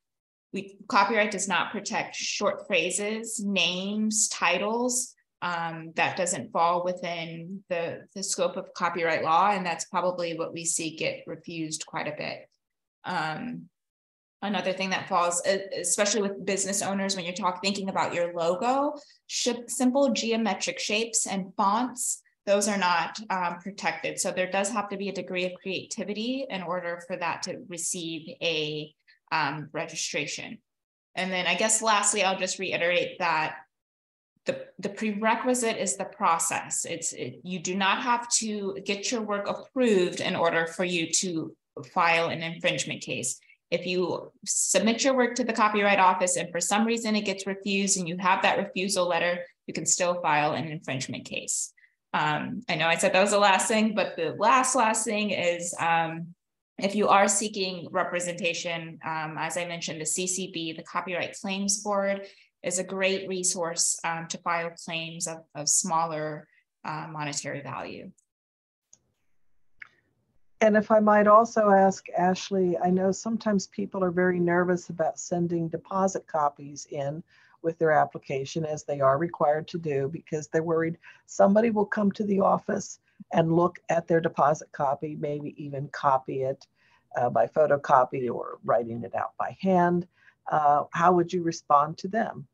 We copyright does not protect short phrases, names, titles um, that doesn't fall within the, the scope of copyright law. And that's probably what we see get refused quite a bit. Um, another thing that falls, especially with business owners, when you're talking thinking about your logo, simple geometric shapes and fonts, those are not um, protected. So there does have to be a degree of creativity in order for that to receive a um, registration. And then I guess lastly, I'll just reiterate that the, the prerequisite is the process. It's it, you do not have to get your work approved in order for you to file an infringement case. If you submit your work to the Copyright Office and for some reason it gets refused and you have that refusal letter, you can still file an infringement case. Um, I know I said that was the last thing, but the last, last thing is um, if you are seeking representation, um, as I mentioned, the CCB, the Copyright Claims Board, is a great resource um, to file claims of, of smaller uh, monetary value. And if I might also ask Ashley, I know sometimes people are very nervous about sending deposit copies in with their application as they are required to do because they're worried somebody will come to the office and look at their deposit copy, maybe even copy it uh, by photocopy or writing it out by hand. Uh, how would you respond to them?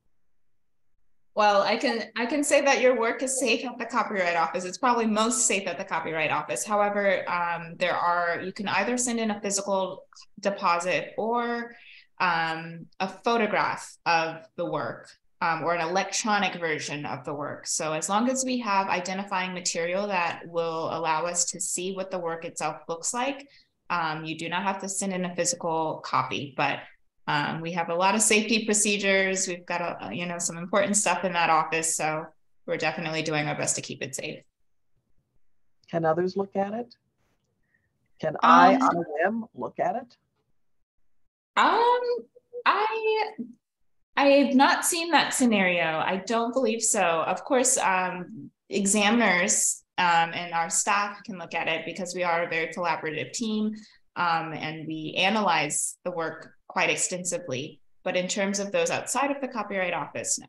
Well, I can I can say that your work is safe at the Copyright Office. It's probably most safe at the Copyright Office. However, um, there are you can either send in a physical deposit or um, a photograph of the work um, or an electronic version of the work. So as long as we have identifying material that will allow us to see what the work itself looks like, um, you do not have to send in a physical copy. But um, we have a lot of safety procedures. We've got a, you know some important stuff in that office, so we're definitely doing our best to keep it safe. Can others look at it? Can I, um, on a whim, look at it? Um, I I have not seen that scenario. I don't believe so. Of course, um, examiners um, and our staff can look at it because we are a very collaborative team um, and we analyze the work quite extensively. But in terms of those outside of the Copyright Office, no.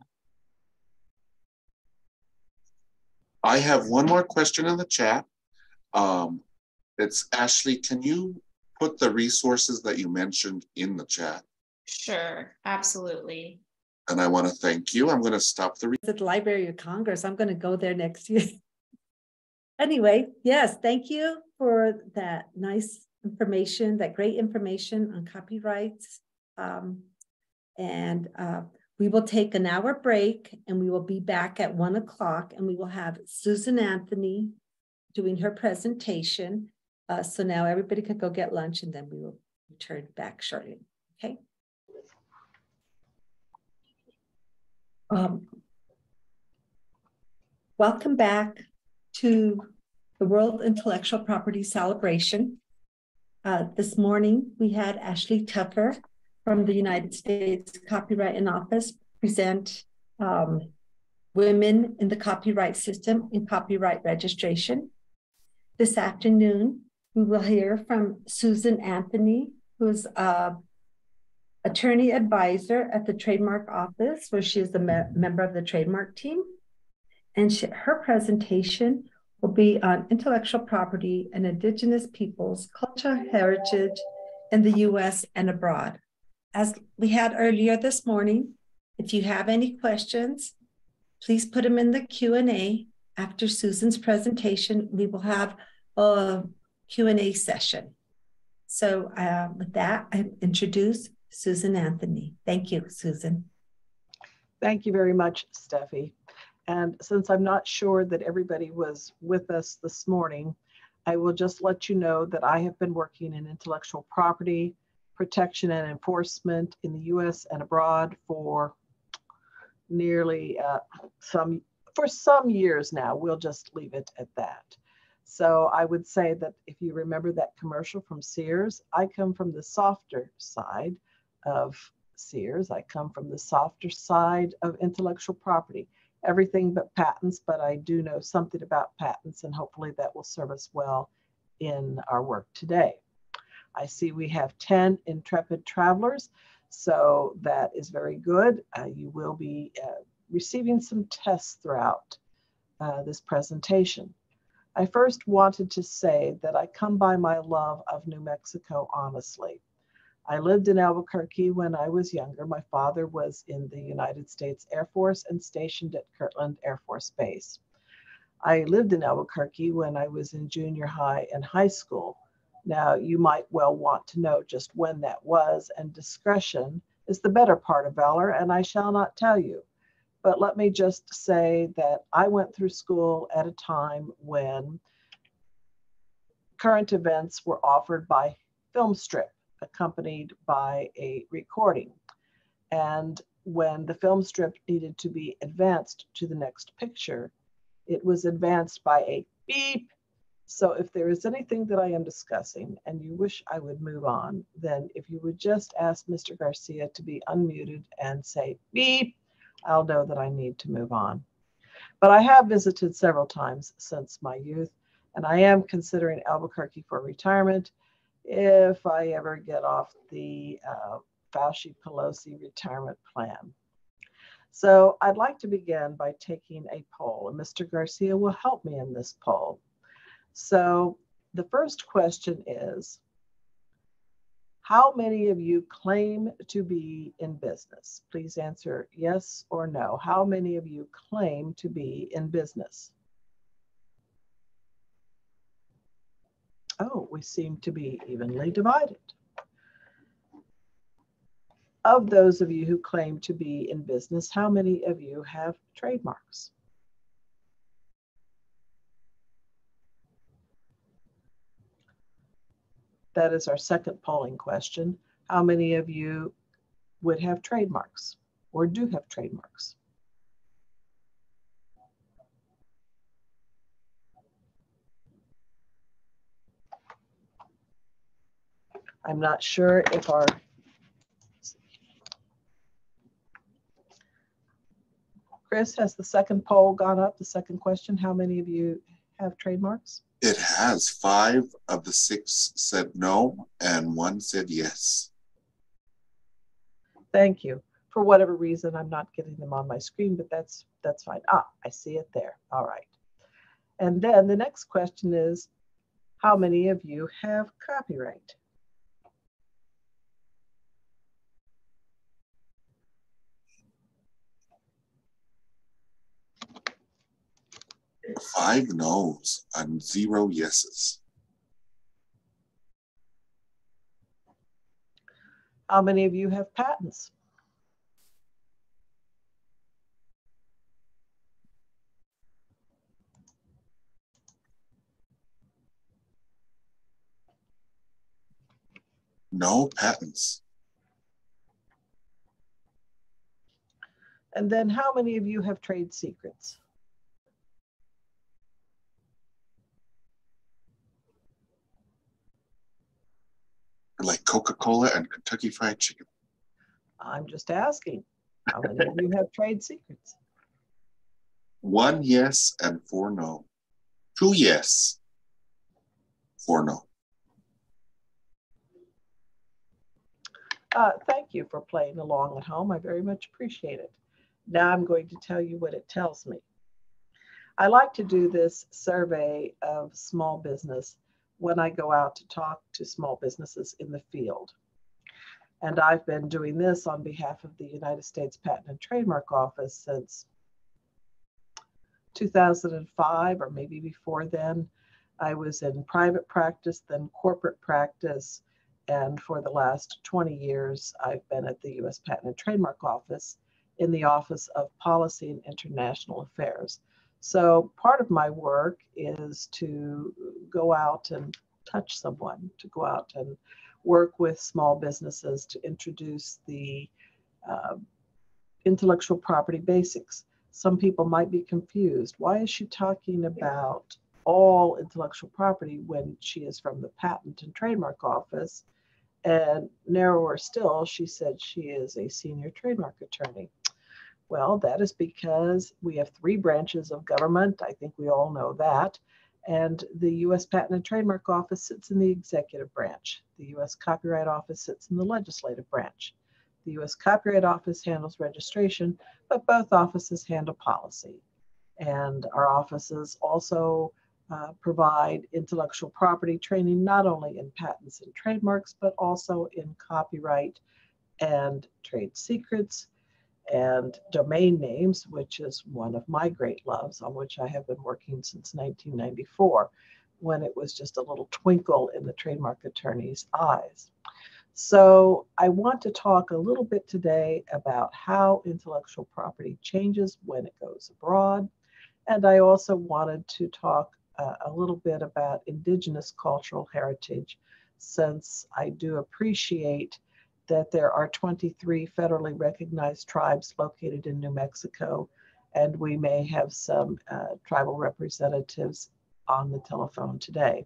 I have one more question in the chat. Um, it's Ashley, can you put the resources that you mentioned in the chat? Sure, absolutely. And I want to thank you. I'm going to stop the. At the Library of Congress. I'm going to go there next year. anyway, yes, thank you for that nice information, that great information on copyrights. Um, and uh, we will take an hour break and we will be back at one o'clock and we will have Susan Anthony doing her presentation. Uh, so now everybody could go get lunch and then we will return back shortly. Okay. Um, welcome back to the World Intellectual Property Celebration. Uh, this morning, we had Ashley Tucker from the United States Copyright and Office present um, women in the copyright system in copyright registration. This afternoon, we will hear from Susan Anthony, who's a attorney advisor at the Trademark Office, where she is a me member of the trademark team. And she, her presentation will be on intellectual property and Indigenous peoples, culture, heritage in the US and abroad. As we had earlier this morning, if you have any questions, please put them in the Q&A. After Susan's presentation, we will have a Q&A session. So uh, with that, I introduce Susan Anthony. Thank you, Susan. Thank you very much, Steffi. And since I'm not sure that everybody was with us this morning, I will just let you know that I have been working in intellectual property protection and enforcement in the US and abroad for nearly uh, some for some years now. We'll just leave it at that. So I would say that if you remember that commercial from Sears, I come from the softer side of Sears. I come from the softer side of intellectual property. Everything but patents, but I do know something about patents, and hopefully that will serve us well in our work today. I see we have 10 intrepid travelers, so that is very good. Uh, you will be uh, receiving some tests throughout uh, this presentation. I first wanted to say that I come by my love of New Mexico honestly. I lived in Albuquerque when I was younger. My father was in the United States Air Force and stationed at Kirtland Air Force Base. I lived in Albuquerque when I was in junior high and high school. Now, you might well want to know just when that was, and discretion is the better part of valor, and I shall not tell you. But let me just say that I went through school at a time when current events were offered by film strip, accompanied by a recording. And when the film strip needed to be advanced to the next picture, it was advanced by a beep. So if there is anything that I am discussing and you wish I would move on, then if you would just ask Mr. Garcia to be unmuted and say beep, I'll know that I need to move on. But I have visited several times since my youth, and I am considering Albuquerque for retirement if I ever get off the uh, Fauci Pelosi retirement plan. So I'd like to begin by taking a poll, and Mr. Garcia will help me in this poll. So the first question is, how many of you claim to be in business? Please answer yes or no. How many of you claim to be in business? Oh, we seem to be evenly divided. Of those of you who claim to be in business, how many of you have trademarks? That is our second polling question. How many of you would have trademarks or do have trademarks? I'm not sure if our Chris, has the second poll gone up? The second question, how many of you have trademarks? It has. Five of the six said no, and one said yes. Thank you. For whatever reason, I'm not getting them on my screen, but that's that's fine. Ah, I see it there. All right. And then the next question is, how many of you have copyright? Five no's and zero yeses. How many of you have patents? No patents. And then how many of you have trade secrets? Like Coca-Cola and Kentucky Fried Chicken. I'm just asking, how many of you have trade secrets? One yes and four no. Two yes, four no. Uh, thank you for playing along at home. I very much appreciate it. Now I'm going to tell you what it tells me. I like to do this survey of small business when I go out to talk to small businesses in the field. And I've been doing this on behalf of the United States Patent and Trademark Office since 2005 or maybe before then. I was in private practice, then corporate practice, and for the last 20 years, I've been at the US Patent and Trademark Office in the Office of Policy and International Affairs. So part of my work is to go out and touch someone, to go out and work with small businesses to introduce the uh, intellectual property basics. some people might be confused. Why is she talking about all intellectual property when she is from the Patent and Trademark Office? And narrower still, she said she is a senior trademark attorney. Well, that is because we have three branches of government. I think we all know that. And the US Patent and Trademark Office sits in the executive branch. The US Copyright Office sits in the legislative branch. The US Copyright Office handles registration, but both offices handle policy. And our offices also uh, provide intellectual property training, not only in patents and trademarks, but also in copyright and trade secrets and domain names, which is one of my great loves on which I have been working since 1994 when it was just a little twinkle in the trademark attorney's eyes. So I want to talk a little bit today about how intellectual property changes when it goes abroad. And I also wanted to talk uh, a little bit about indigenous cultural heritage since I do appreciate that there are 23 federally recognized tribes located in New Mexico, and we may have some uh, tribal representatives on the telephone today.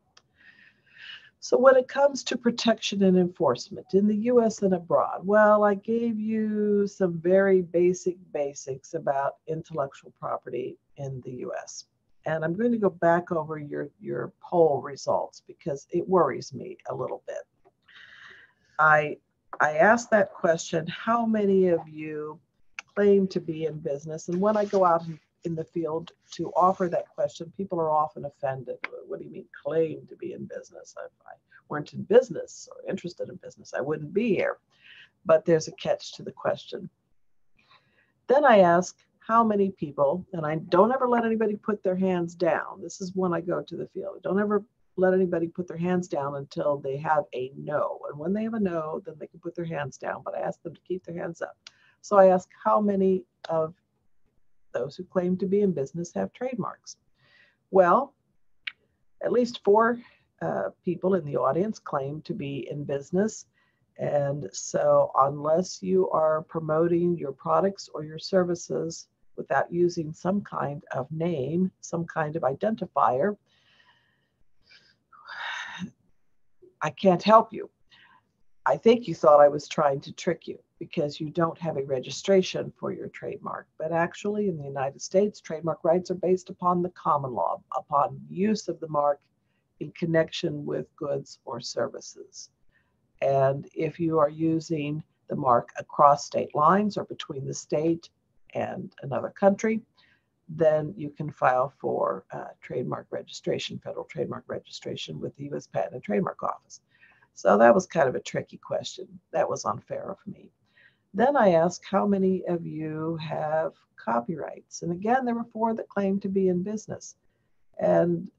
So when it comes to protection and enforcement in the US and abroad, well, I gave you some very basic basics about intellectual property in the US. And I'm going to go back over your, your poll results because it worries me a little bit. I I ask that question, how many of you claim to be in business? And when I go out in the field to offer that question, people are often offended. What do you mean claim to be in business? If I weren't in business or interested in business, I wouldn't be here. But there's a catch to the question. Then I ask how many people, and I don't ever let anybody put their hands down. This is when I go to the field. Don't ever let anybody put their hands down until they have a no. And when they have a no, then they can put their hands down. But I ask them to keep their hands up. So I ask how many of those who claim to be in business have trademarks. Well, at least four uh, people in the audience claim to be in business. And so, unless you are promoting your products or your services without using some kind of name, some kind of identifier, I can't help you. I think you thought I was trying to trick you because you don't have a registration for your trademark. But actually, in the United States, trademark rights are based upon the common law, upon use of the mark in connection with goods or services. And if you are using the mark across state lines or between the state and another country, then you can file for uh, trademark registration, federal trademark registration with the US Patent and Trademark Office. So that was kind of a tricky question. That was unfair of me. Then I asked how many of you have copyrights? And again, there were four that claimed to be in business. And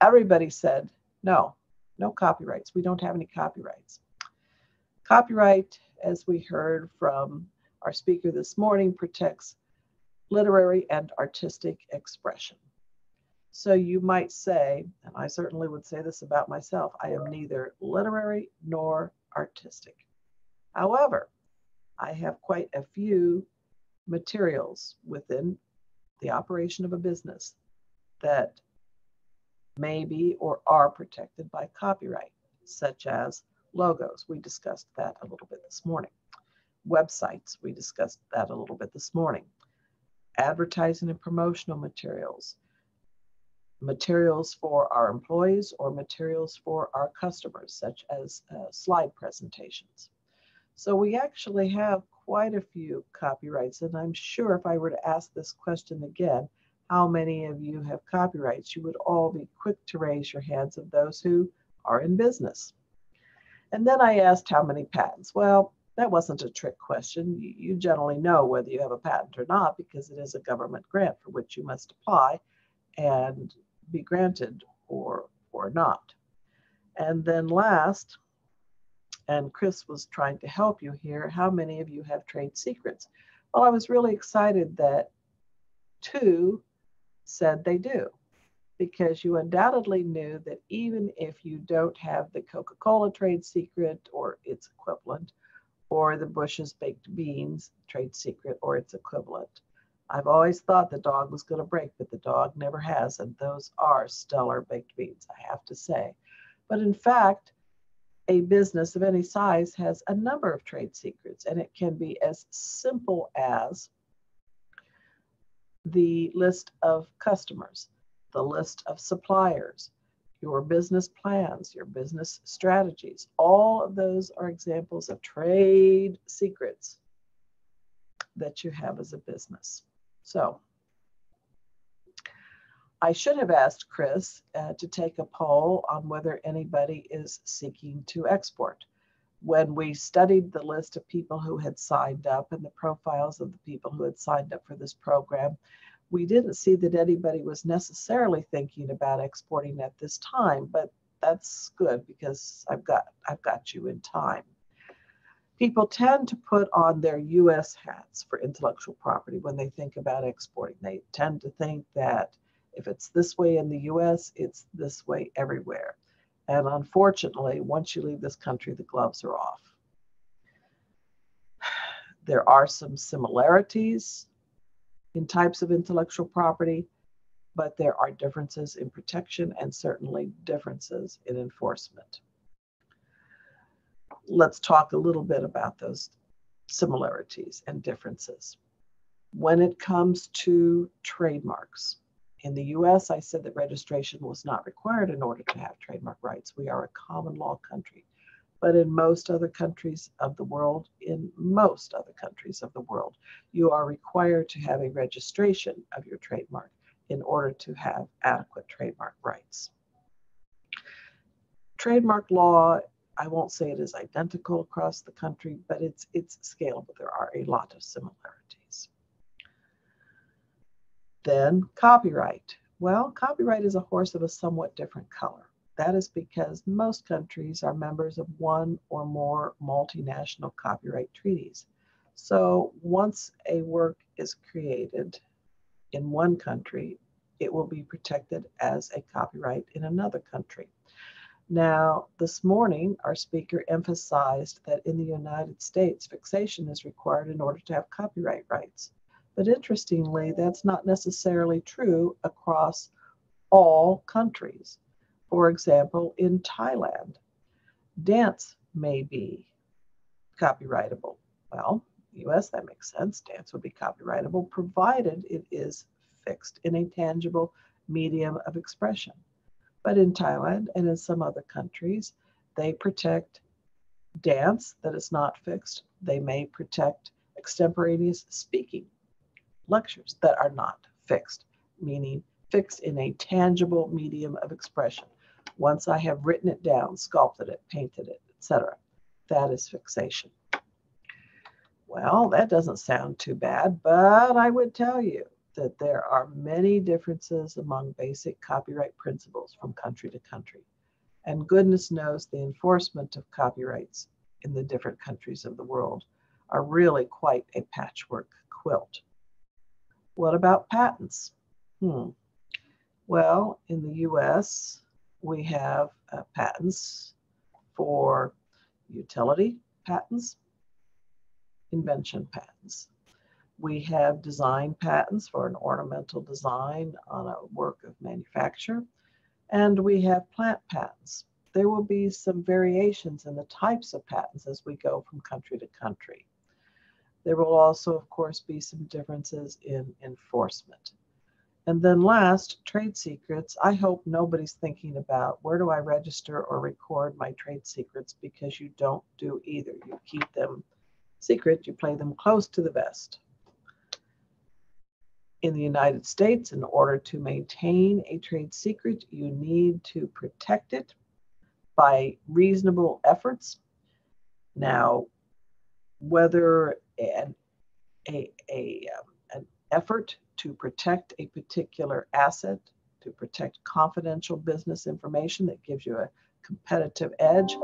everybody said, no, no copyrights. We don't have any copyrights. Copyright, as we heard from our speaker this morning, protects literary and artistic expression. So you might say, and I certainly would say this about myself, I am neither literary nor artistic. However, I have quite a few materials within the operation of a business that may be or are protected by copyright, such as logos. We discussed that a little bit this morning. Websites, we discussed that a little bit this morning advertising and promotional materials, materials for our employees or materials for our customers, such as uh, slide presentations. So we actually have quite a few copyrights, and I'm sure if I were to ask this question again, how many of you have copyrights, you would all be quick to raise your hands of those who are in business. And then I asked how many patents. Well, that wasn't a trick question. You, generally know whether you have a patent or not because it is a government grant for which you must apply and be granted or or not. And then last, and Chris was trying to help you here, how many of you have trade secrets? Well, I was really excited that two said they do because you undoubtedly knew that even if you don't have the Coca Cola trade secret or its equivalent, or the Bush's baked beans trade secret or its equivalent. I've always thought the dog was going to break, but the dog never has. And those are stellar baked beans, I have to say. But in fact, a business of any size has a number of trade secrets, and it can be as simple as the list of customers, the list of suppliers, your business plans, your business strategies. All of those are examples of trade secrets that you have as a business. So I should have asked Chris uh, to take a poll on whether anybody is seeking to export. When we studied the list of people who had signed up and the profiles of the people who had signed up for this program, we didn't see that anybody was necessarily thinking about exporting at this time, but that's good because I've got I've got you in time people tend to put on their US hats for intellectual property when they think about exporting. They tend to think that if it's this way in the US, it's this way everywhere. And unfortunately, once you leave this country, the gloves are off. There are some similarities in types of intellectual property, but there are differences in protection and certainly differences in enforcement let's talk a little bit about those similarities and differences. When it comes to trademarks, in the US, I said that registration was not required in order to have trademark rights. We are a common law country. But in most other countries of the world, in most other countries of the world, you are required to have a registration of your trademark in order to have adequate trademark rights. Trademark law I won't say it is identical across the country, but it's it's scalable. There are a lot of similarities. Then copyright. Well, copyright is a horse of a somewhat different color. That is because most countries are members of one or more multinational copyright treaties. So once a work is created in one country, it will be protected as a copyright in another country. Now, this morning, our speaker emphasized that in the United States, fixation is required in order to have copyright rights. But interestingly, that's not necessarily true across all countries. For example, in Thailand, dance may be copyrightable. Well, US, that makes sense. Dance would be copyrightable provided it is fixed in a tangible medium of expression. But in Thailand and in some other countries, they protect dance that is not fixed. They may protect extemporaneous speaking, lectures that are not fixed, meaning fixed in a tangible medium of expression. Once I have written it down, sculpted it, painted it, etc., that is fixation. Well, that doesn't sound too bad, but I would tell you that there are many differences among basic copyright principles from country to country. And goodness knows the enforcement of copyrights in the different countries of the world are really quite a patchwork quilt. What about patents? Hmm. Well, in the US, we have uh, patents for utility patents, invention patents. We have design patents for an ornamental design on a work of manufacture, and we have plant patents. There will be some variations in the types of patents as we go from country to country. There will also, of course, be some differences in enforcement. And then last, trade secrets. I hope nobody's thinking about where do I register or record my trade secrets because you don't do either. You keep them secret, you play them close to the vest in the United States, in order to maintain a trade secret, you need to protect it by reasonable efforts. Now, whether an, a, a, um, an effort to protect a particular asset, to protect confidential business information that gives you a competitive edge,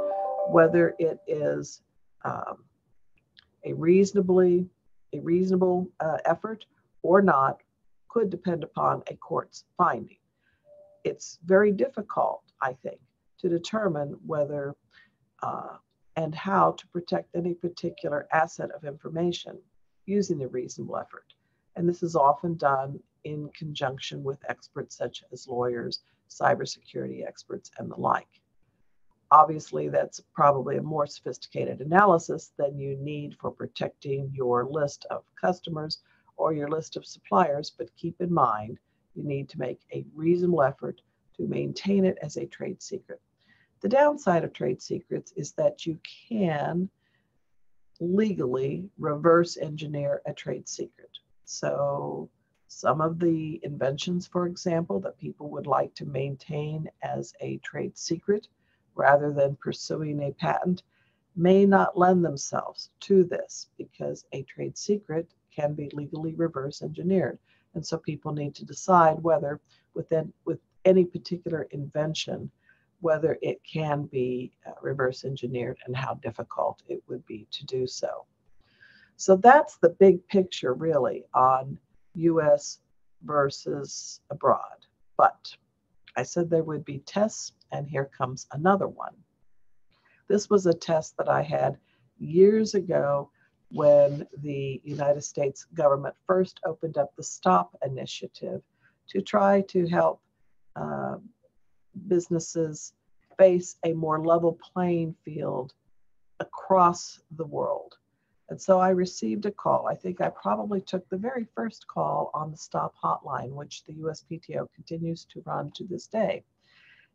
whether it is um, a reasonably a reasonable uh, effort or not, could depend upon a court's finding. It's very difficult, I think, to determine whether uh, and how to protect any particular asset of information using the reasonable effort. And this is often done in conjunction with experts such as lawyers, cybersecurity experts, and the like. Obviously, that's probably a more sophisticated analysis than you need for protecting your list of customers or your list of suppliers, but keep in mind you need to make a reasonable effort to maintain it as a trade secret. The downside of trade secrets is that you can legally reverse engineer a trade secret. So, some of the inventions, for example, that people would like to maintain as a trade secret rather than pursuing a patent may not lend themselves to this because a trade secret can be legally reverse engineered. And so people need to decide whether within with any particular invention, whether it can be uh, reverse engineered and how difficult it would be to do so. So that's the big picture really on US versus abroad. But I said there would be tests, and here comes another one. This was a test that I had years ago when the United States government first opened up the STOP initiative to try to help uh, businesses face a more level playing field across the world. And so I received a call. I think I probably took the very first call on the STOP hotline, which the USPTO continues to run to this day.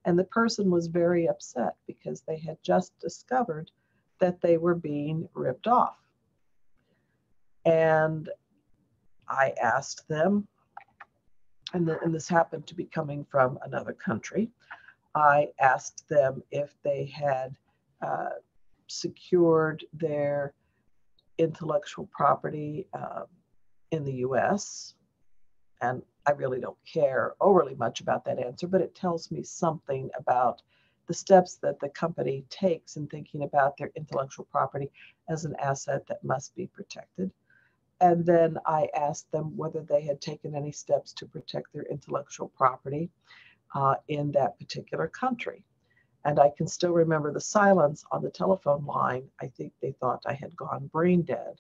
And the person was very upset because they had just discovered that they were being ripped off. And I asked them, and, the, and this happened to be coming from another country. I asked them if they had uh, secured their intellectual property um, in the US. And I really don't care overly much about that answer, but it tells me something about the steps that the company takes in thinking about their intellectual property as an asset that must be protected. And then I asked them whether they had taken any steps to protect their intellectual property uh, in that particular country. And I can still remember the silence on the telephone line. I think they thought I had gone brain dead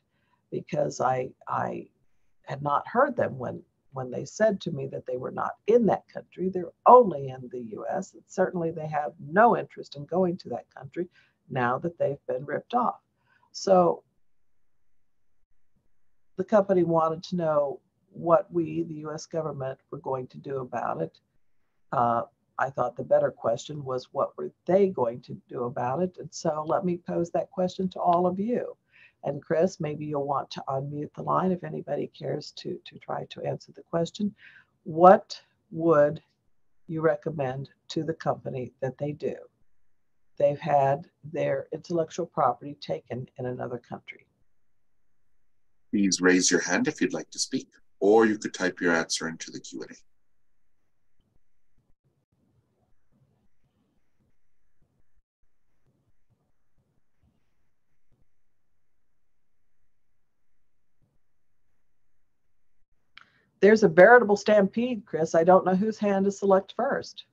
because I, I had not heard them when, when they said to me that they were not in that country. They're only in the US. And certainly they have no interest in going to that country now that they've been ripped off. So the company wanted to know what we, the US government, were going to do about it. Uh, I thought the better question was what were they going to do about it? And so let me pose that question to all of you. And Chris, maybe you'll want to unmute the line if anybody cares to, to try to answer the question. What would you recommend to the company that they do? They've had their intellectual property taken in another country. Please raise your hand if you'd like to speak, or you could type your answer into the Q&A. There's a veritable stampede, Chris. I don't know whose hand to select first.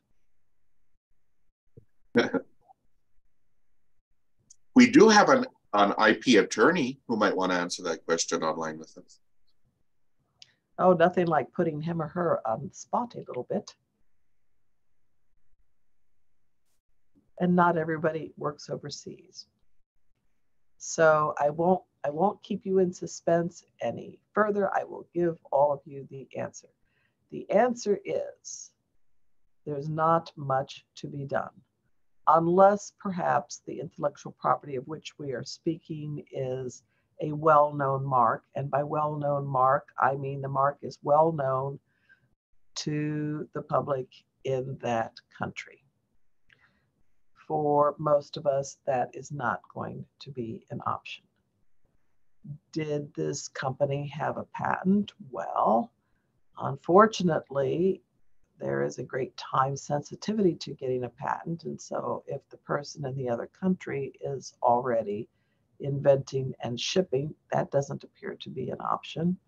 we do have an, an IP attorney who might want to answer that question online with us. Oh, nothing like putting him or her on the spot a little bit. And not everybody works overseas. So I won't I won't keep you in suspense any further. I will give all of you the answer. The answer is there's not much to be done unless perhaps the intellectual property of which we are speaking is a well-known mark. And by well-known mark, I mean the mark is well known to the public in that country. For most of us, that is not going to be an option. Did this company have a patent? Well, unfortunately, there is a great time sensitivity to getting a patent. And so, if the person in the other country is already inventing and shipping, that doesn't appear to be an option.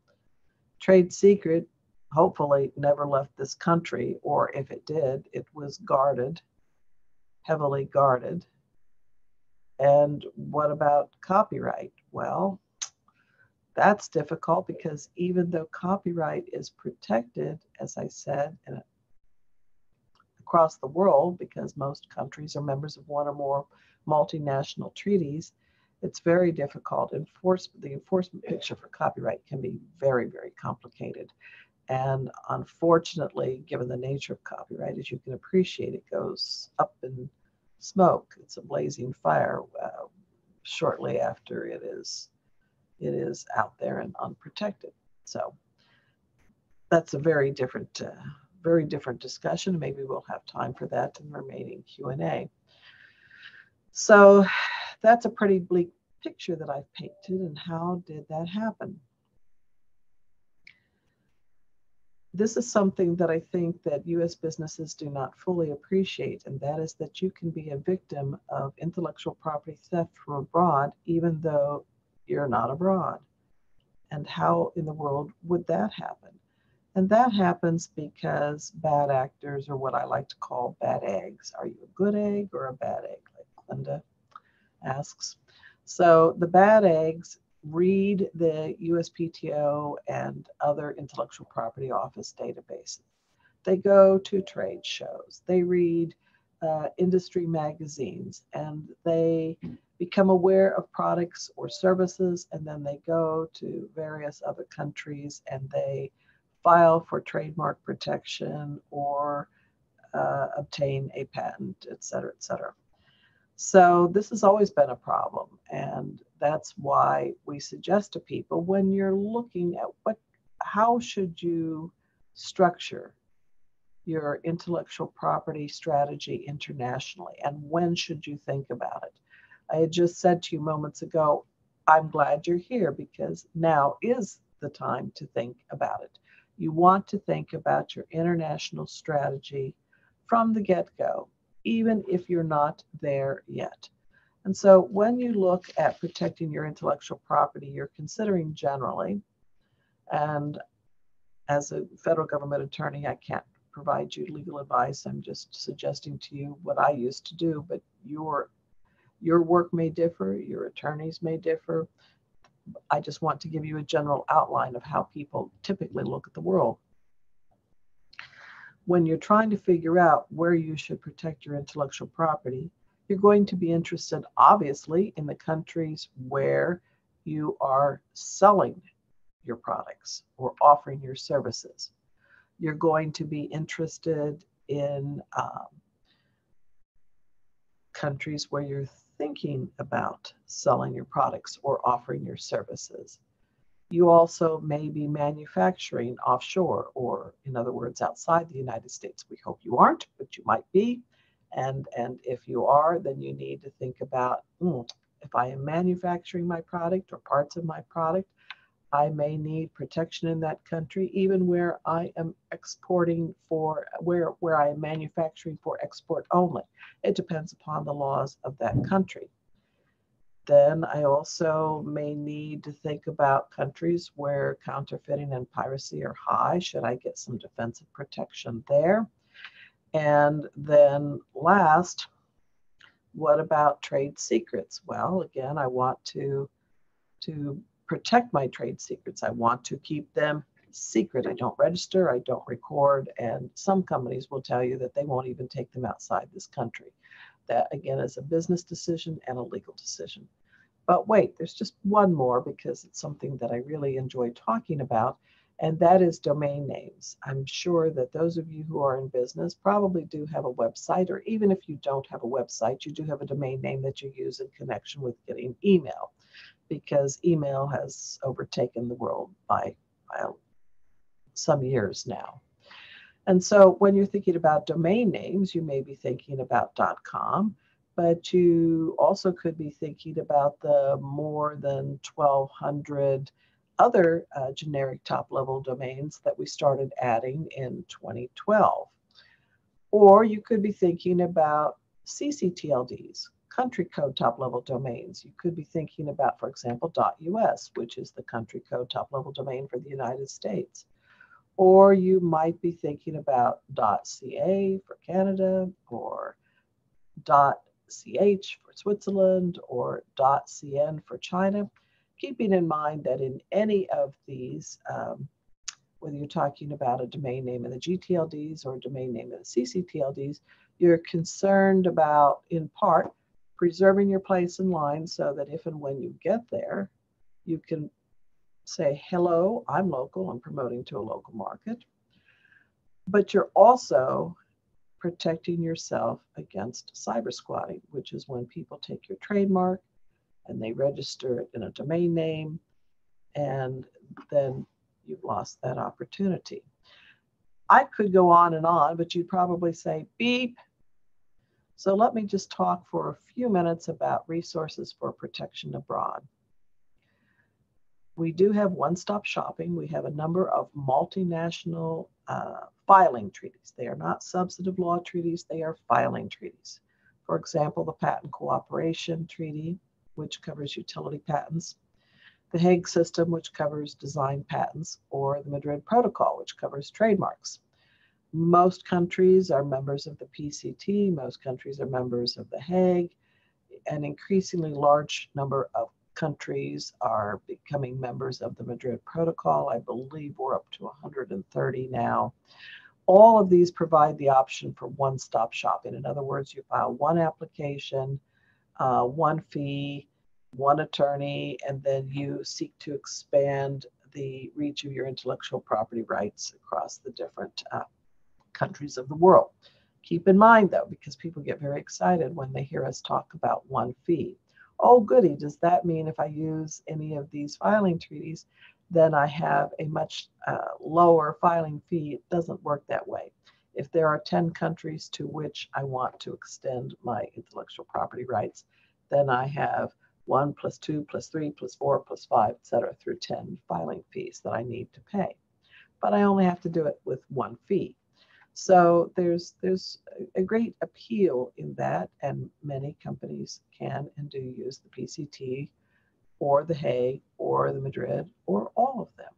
Trade secret, hopefully, never left this country, or if it did, it was guarded, heavily guarded. And what about copyright? Well, that's difficult because even though copyright is protected, as I said, across the world, because most countries are members of one or more multinational treaties, it's very difficult. Enforce, the enforcement picture for copyright can be very, very complicated. And unfortunately, given the nature of copyright, as you can appreciate, it goes up in smoke. It's a blazing fire uh, shortly after it is it is out there and unprotected. So that's a very different, uh, very different discussion. Maybe we'll have time for that in the remaining Q&A. So that's a pretty bleak picture that I've painted and how did that happen? This is something that I think that US businesses do not fully appreciate, and that is that you can be a victim of intellectual property theft from abroad, even though you're not abroad. And how in the world would that happen? And that happens because bad actors are what I like to call bad eggs. Are you a good egg or a bad egg? Like Linda asks. So the bad eggs read the USPTO and other intellectual property office databases. They go to trade shows. They read uh, industry magazines and they become aware of products or services, and then they go to various other countries and they file for trademark protection or uh, obtain a patent, et cetera, et cetera. So this has always been a problem. And that's why we suggest to people when you're looking at what, how should you structure your intellectual property strategy internationally and when should you think about it? I had just said to you moments ago, I'm glad you're here because now is the time to think about it. You want to think about your international strategy from the get go, even if you're not there yet. And so when you look at protecting your intellectual property, you're considering generally, and as a federal government attorney, I can't provide you legal advice. I'm just suggesting to you what I used to do, but your your work may differ, your attorneys may differ. I just want to give you a general outline of how people typically look at the world. When you're trying to figure out where you should protect your intellectual property, you're going to be interested, obviously, in the countries where you are selling your products or offering your services. You're going to be interested in um, countries where you're thinking about selling your products or offering your services. You also may be manufacturing offshore, or in other words, outside the United States. We hope you aren't, but you might be. And, and if you are, then you need to think about mm, if I am manufacturing my product or parts of my product, I may need protection in that country, even where I am exporting for where where I am manufacturing for export only. It depends upon the laws of that country. Then I also may need to think about countries where counterfeiting and piracy are high. Should I get some defensive protection there? And then last, what about trade secrets? Well, again, I want to to protect my trade secrets. I want to keep them secret. I don't register, I don't record, and some companies will tell you that they won't even take them outside this country. That again is a business decision and a legal decision. But wait, there's just one more because it's something that I really enjoy talking about, and that is domain names. I'm sure that those of you who are in business probably do have a website, or even if you don't have a website, you do have a domain name that you use in connection with getting email because email has overtaken the world by, by some years now. And so when you're thinking about domain names, you may be thinking about .com, but you also could be thinking about the more than 1,200 other uh, generic top-level domains that we started adding in 2012. Or you could be thinking about CCTLDs, country code top level domains. You could be thinking about, for example, .us, which is the country code top level domain for the United States. Or you might be thinking about .ca for Canada or .ch for Switzerland or .cn for China. keeping in mind that in any of these, um, whether you're talking about a domain name in the GTLDs or a domain name in the CCTLDs, you're concerned about, in part, preserving your place in line so that if and when you get there, you can say, hello, I'm local, I'm promoting to a local market. But you're also protecting yourself against cyber squatting, which is when people take your trademark and they register it in a domain name, and then you've lost that opportunity. I could go on and on, but you'd probably say beep. So let me just talk for a few minutes about resources for protection abroad. We do have one-stop shopping. We have a number of multinational uh, filing treaties. They are not substantive law treaties, they are filing treaties. For example, the Patent Cooperation Treaty, which covers utility patents, the Hague System, which covers design patents, or the Madrid Protocol, which covers trademarks. Most countries are members of the PCT, most countries are members of the Hague. An increasingly large number of countries are becoming members of the Madrid Protocol. I believe we're up to 130 now. All of these provide the option for one stop shopping. In other words, you file one application, uh, one fee, one attorney, and then you seek to expand the reach of your intellectual property rights across the different uh, countries of the world. Keep in mind, though, because people get very excited when they hear us talk about one fee. Oh, goody, does that mean if I use any of these filing treaties, then I have a much uh, lower filing fee? It doesn't work that way. If there are 10 countries to which I want to extend my intellectual property rights, then I have one plus two plus three plus four plus five, et cetera, through 10 filing fees that I need to pay. But I only have to do it with one fee. So there's there's a great appeal in that, and many companies can and do use the PCT or the Hague or the Madrid or all of them.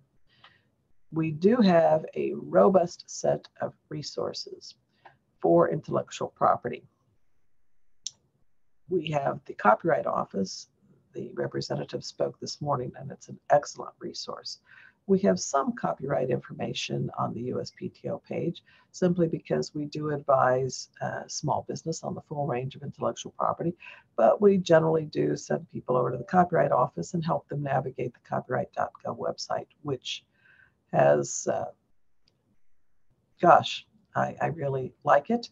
We do have a robust set of resources for intellectual property. We have the Copyright Office. The representative spoke this morning, and it's an excellent resource we have some copyright information on the USPTO page simply because we do advise uh, small business on the full range of intellectual property, but we generally do send people over to the Copyright Office and help them navigate the copyright.gov website, which has, uh, gosh, I, I really like it.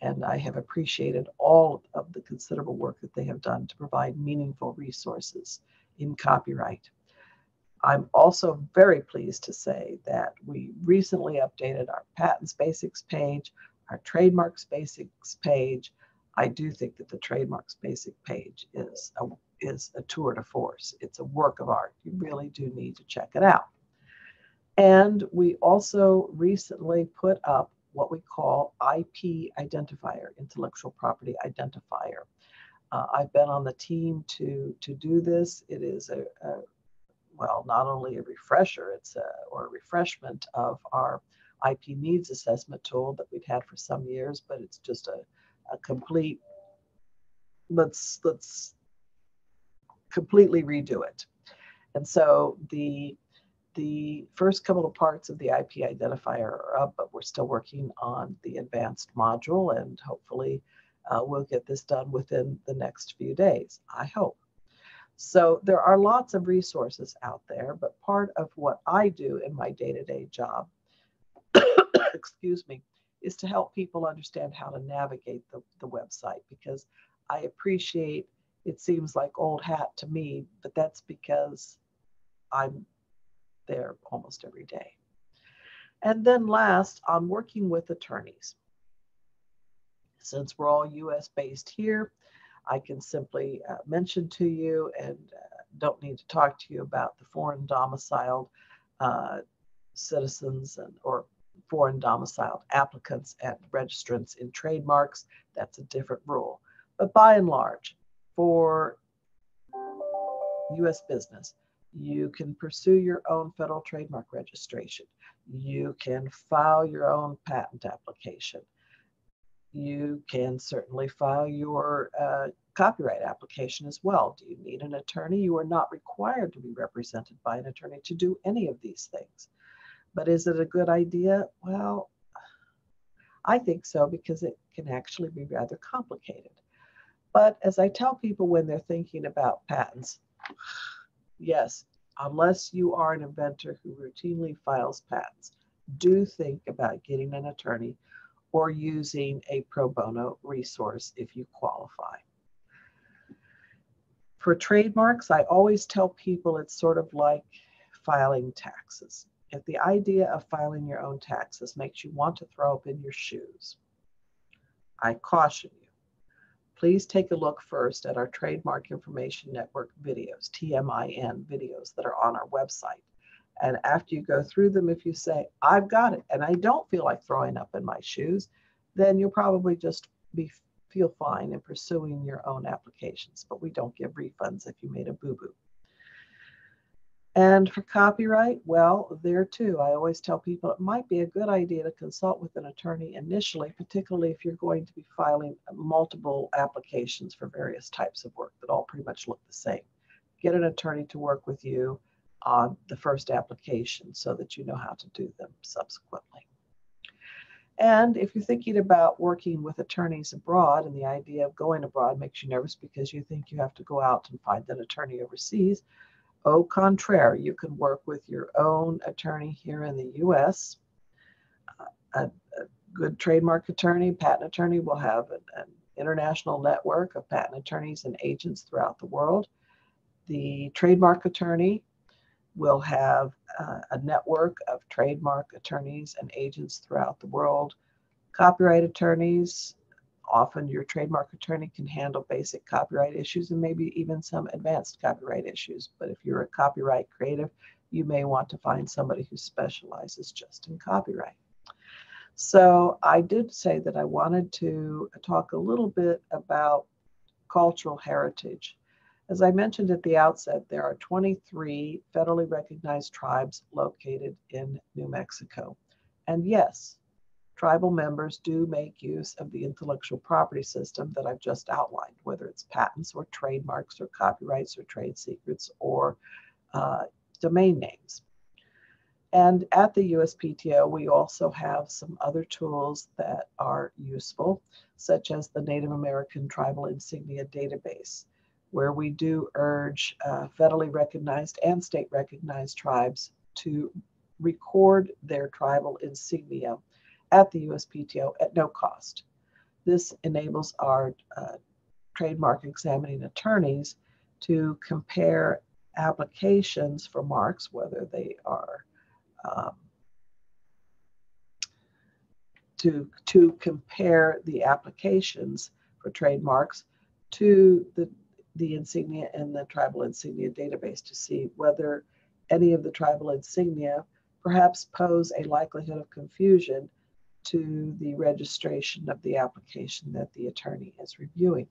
And I have appreciated all of the considerable work that they have done to provide meaningful resources in copyright. I'm also very pleased to say that we recently updated our patents basics page, our trademarks basics page. I do think that the trademarks basic page is a, is a tour de force. It's a work of art. You really do need to check it out. And we also recently put up what we call IP identifier, intellectual property identifier. Uh, I've been on the team to, to do this. It is a, a well, not only a refresher, it's a, or a refreshment of our IP needs assessment tool that we've had for some years, but it's just a, a complete, let's, let's completely redo it. And so the, the first couple of parts of the IP identifier are up, but we're still working on the advanced module and hopefully uh, we'll get this done within the next few days, I hope. So there are lots of resources out there, but part of what I do in my day-to-day job, excuse me, is to help people understand how to navigate the, the website because I appreciate it seems like old hat to me, but that's because I'm there almost every day. And then last, I'm working with attorneys. Since we're all US based here, I can simply uh, mention to you and uh, don't need to talk to you about the foreign domiciled uh, citizens and or foreign domiciled applicants and registrants in trademarks. That's a different rule. But by and large, for US business, you can pursue your own federal trademark registration. You can file your own patent application you can certainly file your uh, copyright application as well. Do you need an attorney? You are not required to be represented by an attorney to do any of these things. But is it a good idea? Well, I think so because it can actually be rather complicated. But as I tell people when they're thinking about patents, yes, unless you are an inventor who routinely files patents, do think about getting an attorney or using a pro bono resource if you qualify. For trademarks, I always tell people it's sort of like filing taxes. If the idea of filing your own taxes makes you want to throw up in your shoes, I caution you. Please take a look first at our Trademark Information Network videos, TMIN videos that are on our website. And after you go through them, if you say, I've got it and I don't feel like throwing up in my shoes, then you'll probably just be feel fine in pursuing your own applications. But we don't give refunds if you made a boo-boo. And for copyright, well, there too, I always tell people it might be a good idea to consult with an attorney initially, particularly if you're going to be filing multiple applications for various types of work that all pretty much look the same. Get an attorney to work with you on the first application so that you know how to do them subsequently. And if you're thinking about working with attorneys abroad and the idea of going abroad makes you nervous because you think you have to go out and find an attorney overseas, Au contraire, you can work with your own attorney here in the US. A, a good trademark attorney, patent attorney will have an, an international network of patent attorneys and agents throughout the world. The trademark attorney will have uh, a network of trademark attorneys and agents throughout the world. Copyright attorneys often your trademark attorney can handle basic copyright issues and maybe even some advanced copyright issues. But if you're a copyright creative, you may want to find somebody who specializes just in copyright. So I did say that I wanted to talk a little bit about cultural heritage. As I mentioned at the outset, there are 23 federally recognized tribes located in New Mexico. And yes, tribal members do make use of the intellectual property system that I've just outlined, whether it's patents or trademarks or copyrights or trade secrets or uh, domain names. And at the USPTO, we also have some other tools that are useful, such as the Native American Tribal Insignia Database, where we do urge uh, federally recognized and state recognized tribes to record their tribal insignia at the USPTO at no cost. This enables our uh, trademark examining attorneys to compare applications for marks, whether they are um, to, to compare the applications for trademarks to the, the insignia in the tribal insignia database to see whether any of the tribal insignia perhaps pose a likelihood of confusion to the registration of the application that the attorney is reviewing.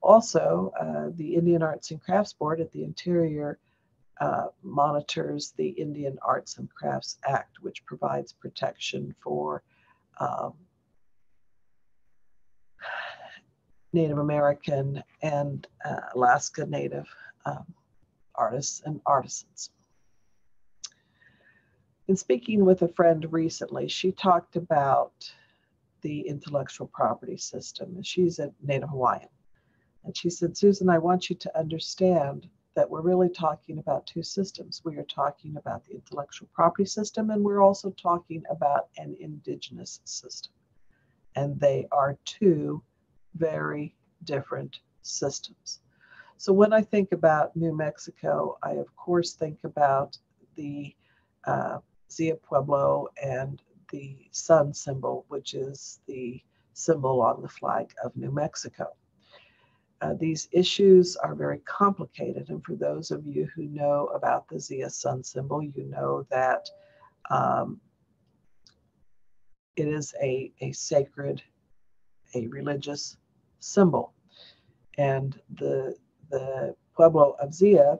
Also, uh, the Indian Arts and Crafts Board at the Interior uh, monitors the Indian Arts and Crafts Act, which provides protection for um, Native American and uh, Alaska Native um, artists and artisans. In speaking with a friend recently, she talked about the intellectual property system. And she's a Native Hawaiian. And she said, Susan, I want you to understand that we're really talking about two systems. We are talking about the intellectual property system, and we're also talking about an indigenous system. And they are two very different systems. So when I think about New Mexico, I of course think about the uh, Zia Pueblo and the sun symbol, which is the symbol on the flag of New Mexico. Uh, these issues are very complicated, and for those of you who know about the Zia sun symbol, you know that um, it is a, a sacred, a religious symbol. And the, the Pueblo of Zia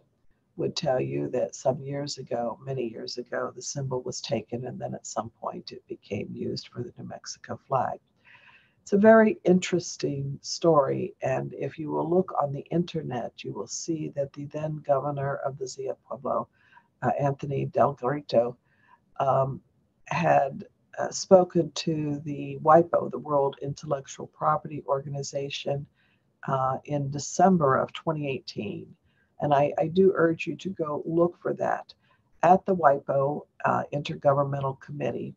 would tell you that some years ago, many years ago, the symbol was taken and then at some point it became used for the New Mexico flag. It's a very interesting story. And if you will look on the internet, you will see that the then governor of the Zia Pueblo, uh, Anthony Delgarito, um, had uh, spoken to the WIPO, the World Intellectual Property Organization, uh, in December of 2018. And I, I, do urge you to go look for that at the WIPO uh, Intergovernmental Committee,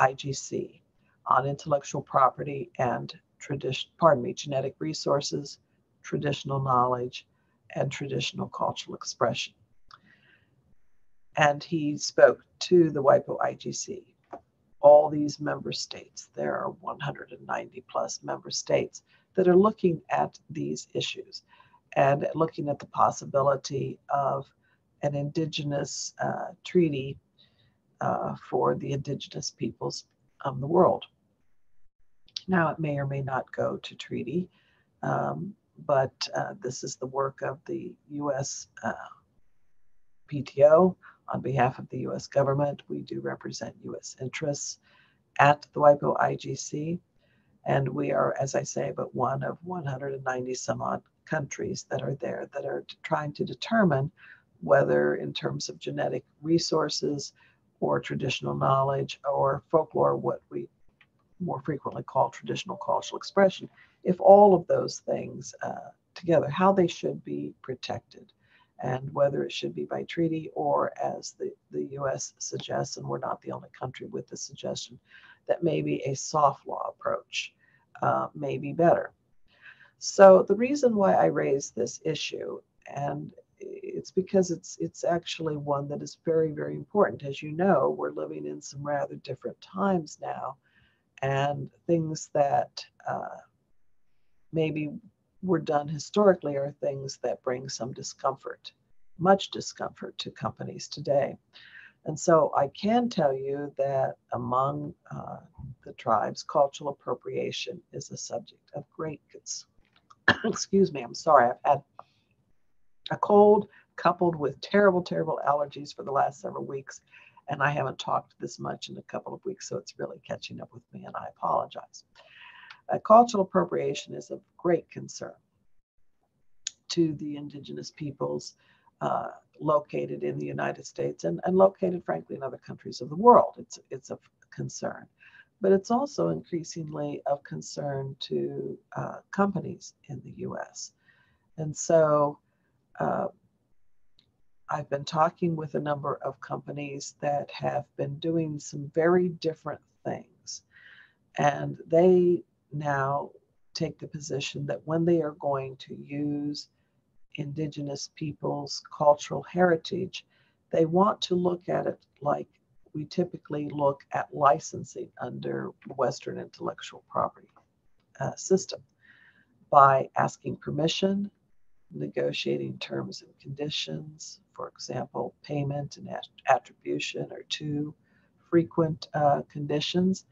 IGC on intellectual property and tradition, pardon me, genetic resources, traditional knowledge, and traditional cultural expression. And he spoke to the WIPO IGC. All these member states, there are 190 plus member states that are looking at these issues and looking at the possibility of an indigenous uh, treaty uh, for the indigenous peoples of the world. Now, it may or may not go to treaty, um, but uh, this is the work of the U.S. Uh, PTO on behalf of the U.S. government. We do represent U.S. interests at the WIPO IGC, and we are, as I say, but one of 190 some odd countries that are there that are trying to determine whether, in terms of genetic resources or traditional knowledge or folklore, what we more frequently call traditional cultural expression, if all of those things uh, together, how they should be protected and whether it should be by treaty or as the, the US suggests, and we're not the only country with the suggestion, that maybe a soft law approach uh, may be better. So the reason why I raise this issue, and it's because it's it's actually one that is very, very important. As you know, we're living in some rather different times now and things that uh, maybe were done historically are things that bring some discomfort, much discomfort to companies today. And so I can tell you that among uh, the tribes, cultural appropriation is a subject of great excuse me, I'm sorry, I've had a cold coupled with terrible, terrible allergies for the last several weeks and I haven't talked this much in a couple of weeks, so it's really catching up with me, and I apologize. Uh, cultural appropriation is of great concern to the indigenous peoples uh, located in the United States and, and located, frankly, in other countries of the world. It's, it's of concern. But it's also increasingly of concern to uh, companies in the US. And so uh, I've been talking with a number of companies that have been doing some very different things. And they now take the position that when they are going to use Indigenous people's cultural heritage, they want to look at it like we typically look at licensing under Western intellectual property uh, system by asking permission, negotiating terms and conditions, for example, payment and attribution are two frequent uh, conditions.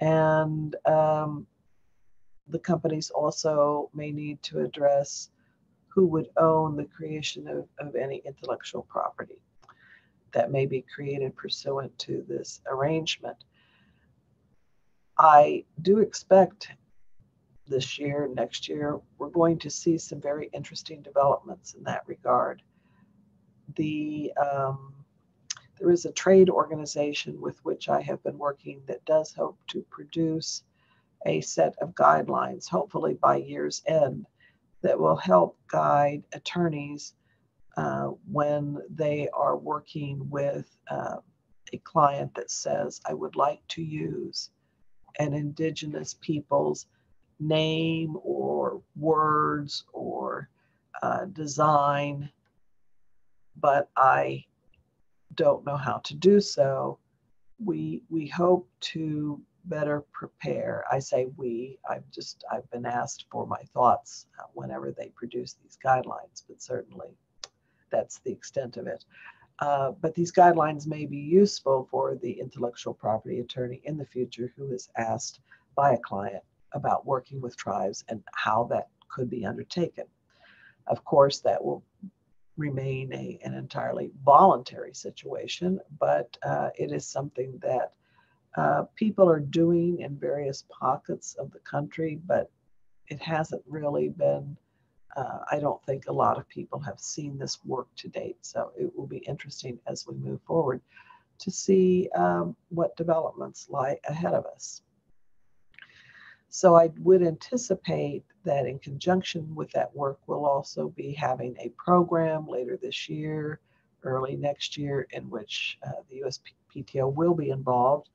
And um, the companies also may need to address who would own the creation of, of any intellectual property that may be created pursuant to this arrangement. I do expect this year, next year, we're going to see some very interesting developments in that regard. The um, there is a trade organization with which I have been working that does hope to produce a set of guidelines, hopefully by year's end, that will help guide attorneys uh, when they are working with uh, a client that says, I would like to use an indigenous people's name or words or uh, design, but I don't know how to do so. We we hope to better prepare. I say we. I've just I've been asked for my thoughts uh, whenever they produce these guidelines, but certainly that's the extent of it. Uh, but these guidelines may be useful for the intellectual property attorney in the future who is asked by a client about working with tribes and how that could be undertaken. Of course, that will remain a, an entirely voluntary situation, but uh, it is something that uh, people are doing in various pockets of the country, but it hasn't really been. Uh, I don't think a lot of people have seen this work to date, so it will be interesting as we move forward to see um, what developments lie ahead of us. So I would anticipate that in conjunction with that work, we'll also be having a program later this year, early next year, in which uh, the USPTO will be involved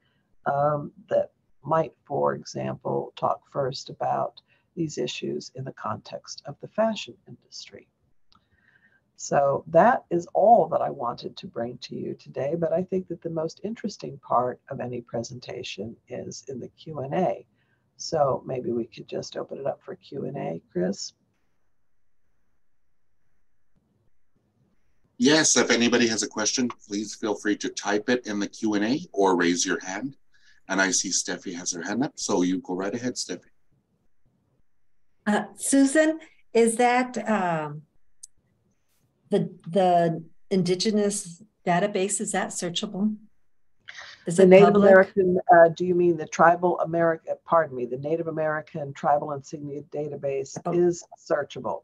um, that might, for example, talk first about these issues in the context of the fashion industry. So that is all that I wanted to bring to you today, but I think that the most interesting part of any presentation is in the Q&A. So maybe we could just open it up for Q&A, Chris. Yes, if anybody has a question, please feel free to type it in the Q&A or raise your hand. And I see Steffi has her hand up, so you go right ahead, Steffi. Uh, Susan, is that um, the the indigenous database? Is that searchable? Is the Native public? American, uh, do you mean the tribal American, pardon me, the Native American tribal insignia database oh. is searchable.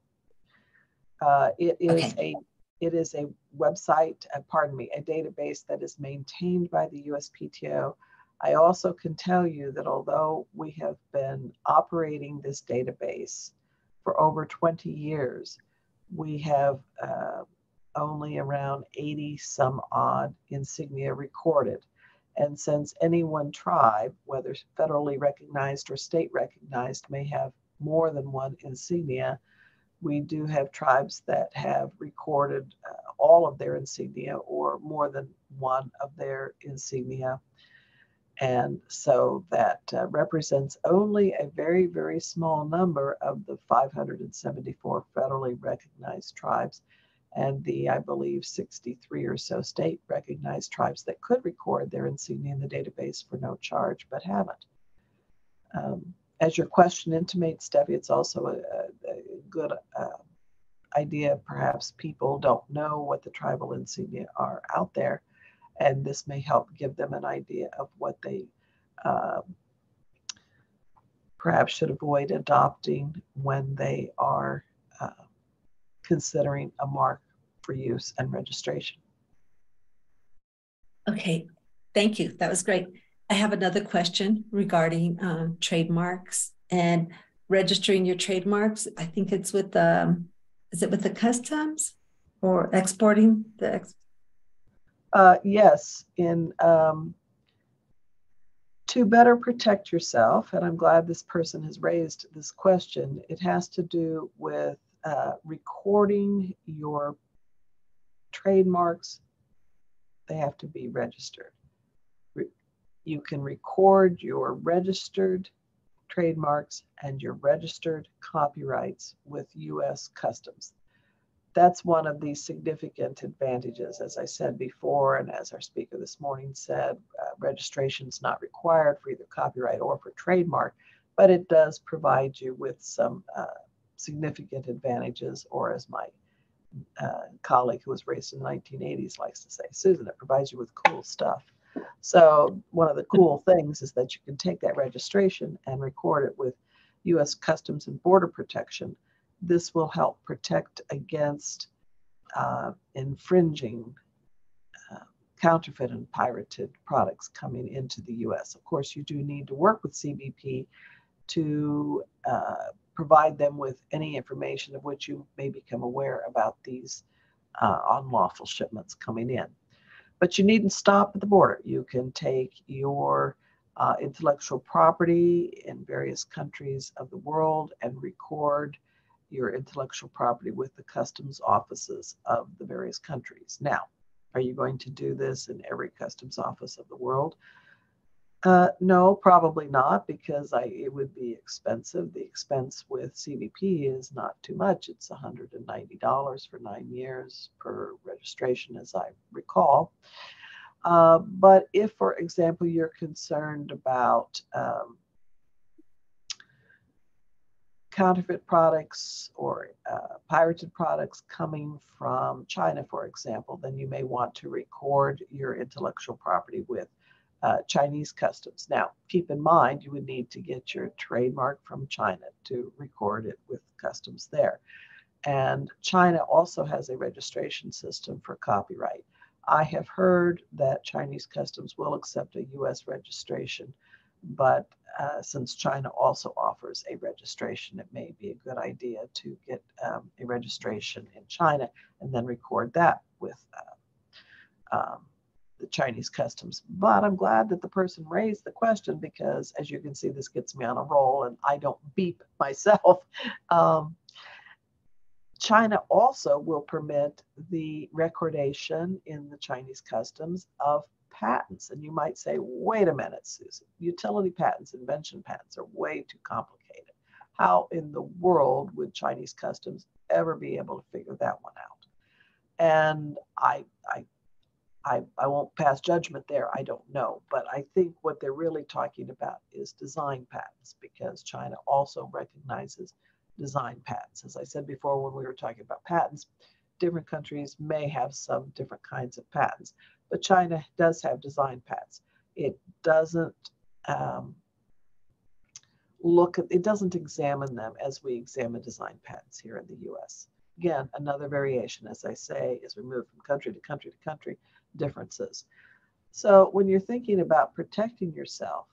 Uh, it is okay. a it is a website, uh, pardon me, a database that is maintained by the USPTO I also can tell you that although we have been operating this database for over 20 years, we have uh, only around 80 some odd insignia recorded. And since any one tribe, whether federally recognized or state recognized, may have more than one insignia, we do have tribes that have recorded uh, all of their insignia or more than one of their insignia and so that uh, represents only a very, very small number of the 574 federally recognized tribes and the, I believe, 63 or so state recognized tribes that could record their insignia in the database for no charge but haven't. Um, as your question intimates, Debbie, it's also a, a good uh, idea. Perhaps people don't know what the tribal insignia are out there and this may help give them an idea of what they um, perhaps should avoid adopting when they are uh, considering a mark for use and registration. Okay, thank you. That was great. I have another question regarding um, trademarks and registering your trademarks. I think it's with the, um, is it with the customs or exporting the ex uh, yes, in um, to better protect yourself, and I'm glad this person has raised this question, it has to do with uh, recording your trademarks. They have to be registered. Re- you can record your registered trademarks and your registered copyrights with US Customs that's one of the significant advantages. As I said before, and as our speaker this morning said, uh, registration is not required for either copyright or for trademark, but it does provide you with some uh, significant advantages, or as my uh, colleague who was raised in the 1980s likes to say, Susan, it provides you with cool stuff. So one of the cool things is that you can take that registration and record it with U.S. Customs and Border Protection this will help protect against uh, infringing uh, counterfeit and pirated products coming into the US. Of course, you do need to work with CBP to uh, provide them with any information of which you may become aware about these uh, unlawful shipments coming in. But you needn't stop at the border. You can take your uh, intellectual property in various countries of the world and record your intellectual property with the customs offices of the various countries. Now, are you going to do this in every customs office of the world? Uh, no, probably not, because I, it would be expensive. The expense with CBP is not too much. It's $190 for nine years per registration, as I recall. Uh, but if, for example, you're concerned about um, counterfeit products or uh, pirated products coming from China, for example, then you may want to record your intellectual property with uh, Chinese customs. Now, keep in mind, you would need to get your trademark from China to record it with customs there. And China also has a registration system for copyright. I have heard that Chinese customs will accept a US registration, but uh, since China also offers a registration, it may be a good idea to get um, a registration in China and then record that with uh, um, the Chinese customs. But I'm glad that the person raised the question because, as you can see, this gets me on a roll and I don't beep myself. Um, China also will permit the recordation in the Chinese customs of patents. And you might say, wait a minute, Susan, utility patents, invention patents are way too complicated. How in the world would Chinese customs ever be able to figure that one out? And I, I, I, I won't pass judgment there. I don't know. But I think what they're really talking about is design patents because China also recognizes design patents. As I said before, when we were talking about patents, different countries may have some different kinds of patents, but China does have design patents. It doesn't um, look at, it doesn't examine them as we examine design patents here in the US. Again, another variation, as I say, is removed from country to country to country differences. So when you're thinking about protecting yourself,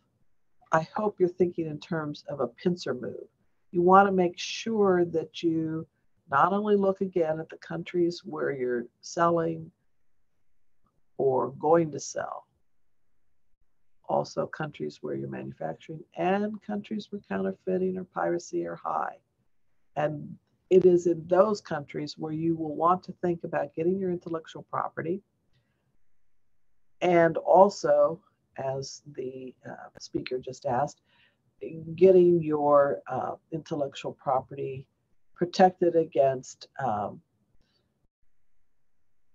I hope you're thinking in terms of a pincer move you want to make sure that you not only look again at the countries where you're selling or going to sell, also countries where you're manufacturing and countries where counterfeiting or piracy are high. And it is in those countries where you will want to think about getting your intellectual property and also, as the uh, speaker just asked, getting your uh, intellectual property protected against um,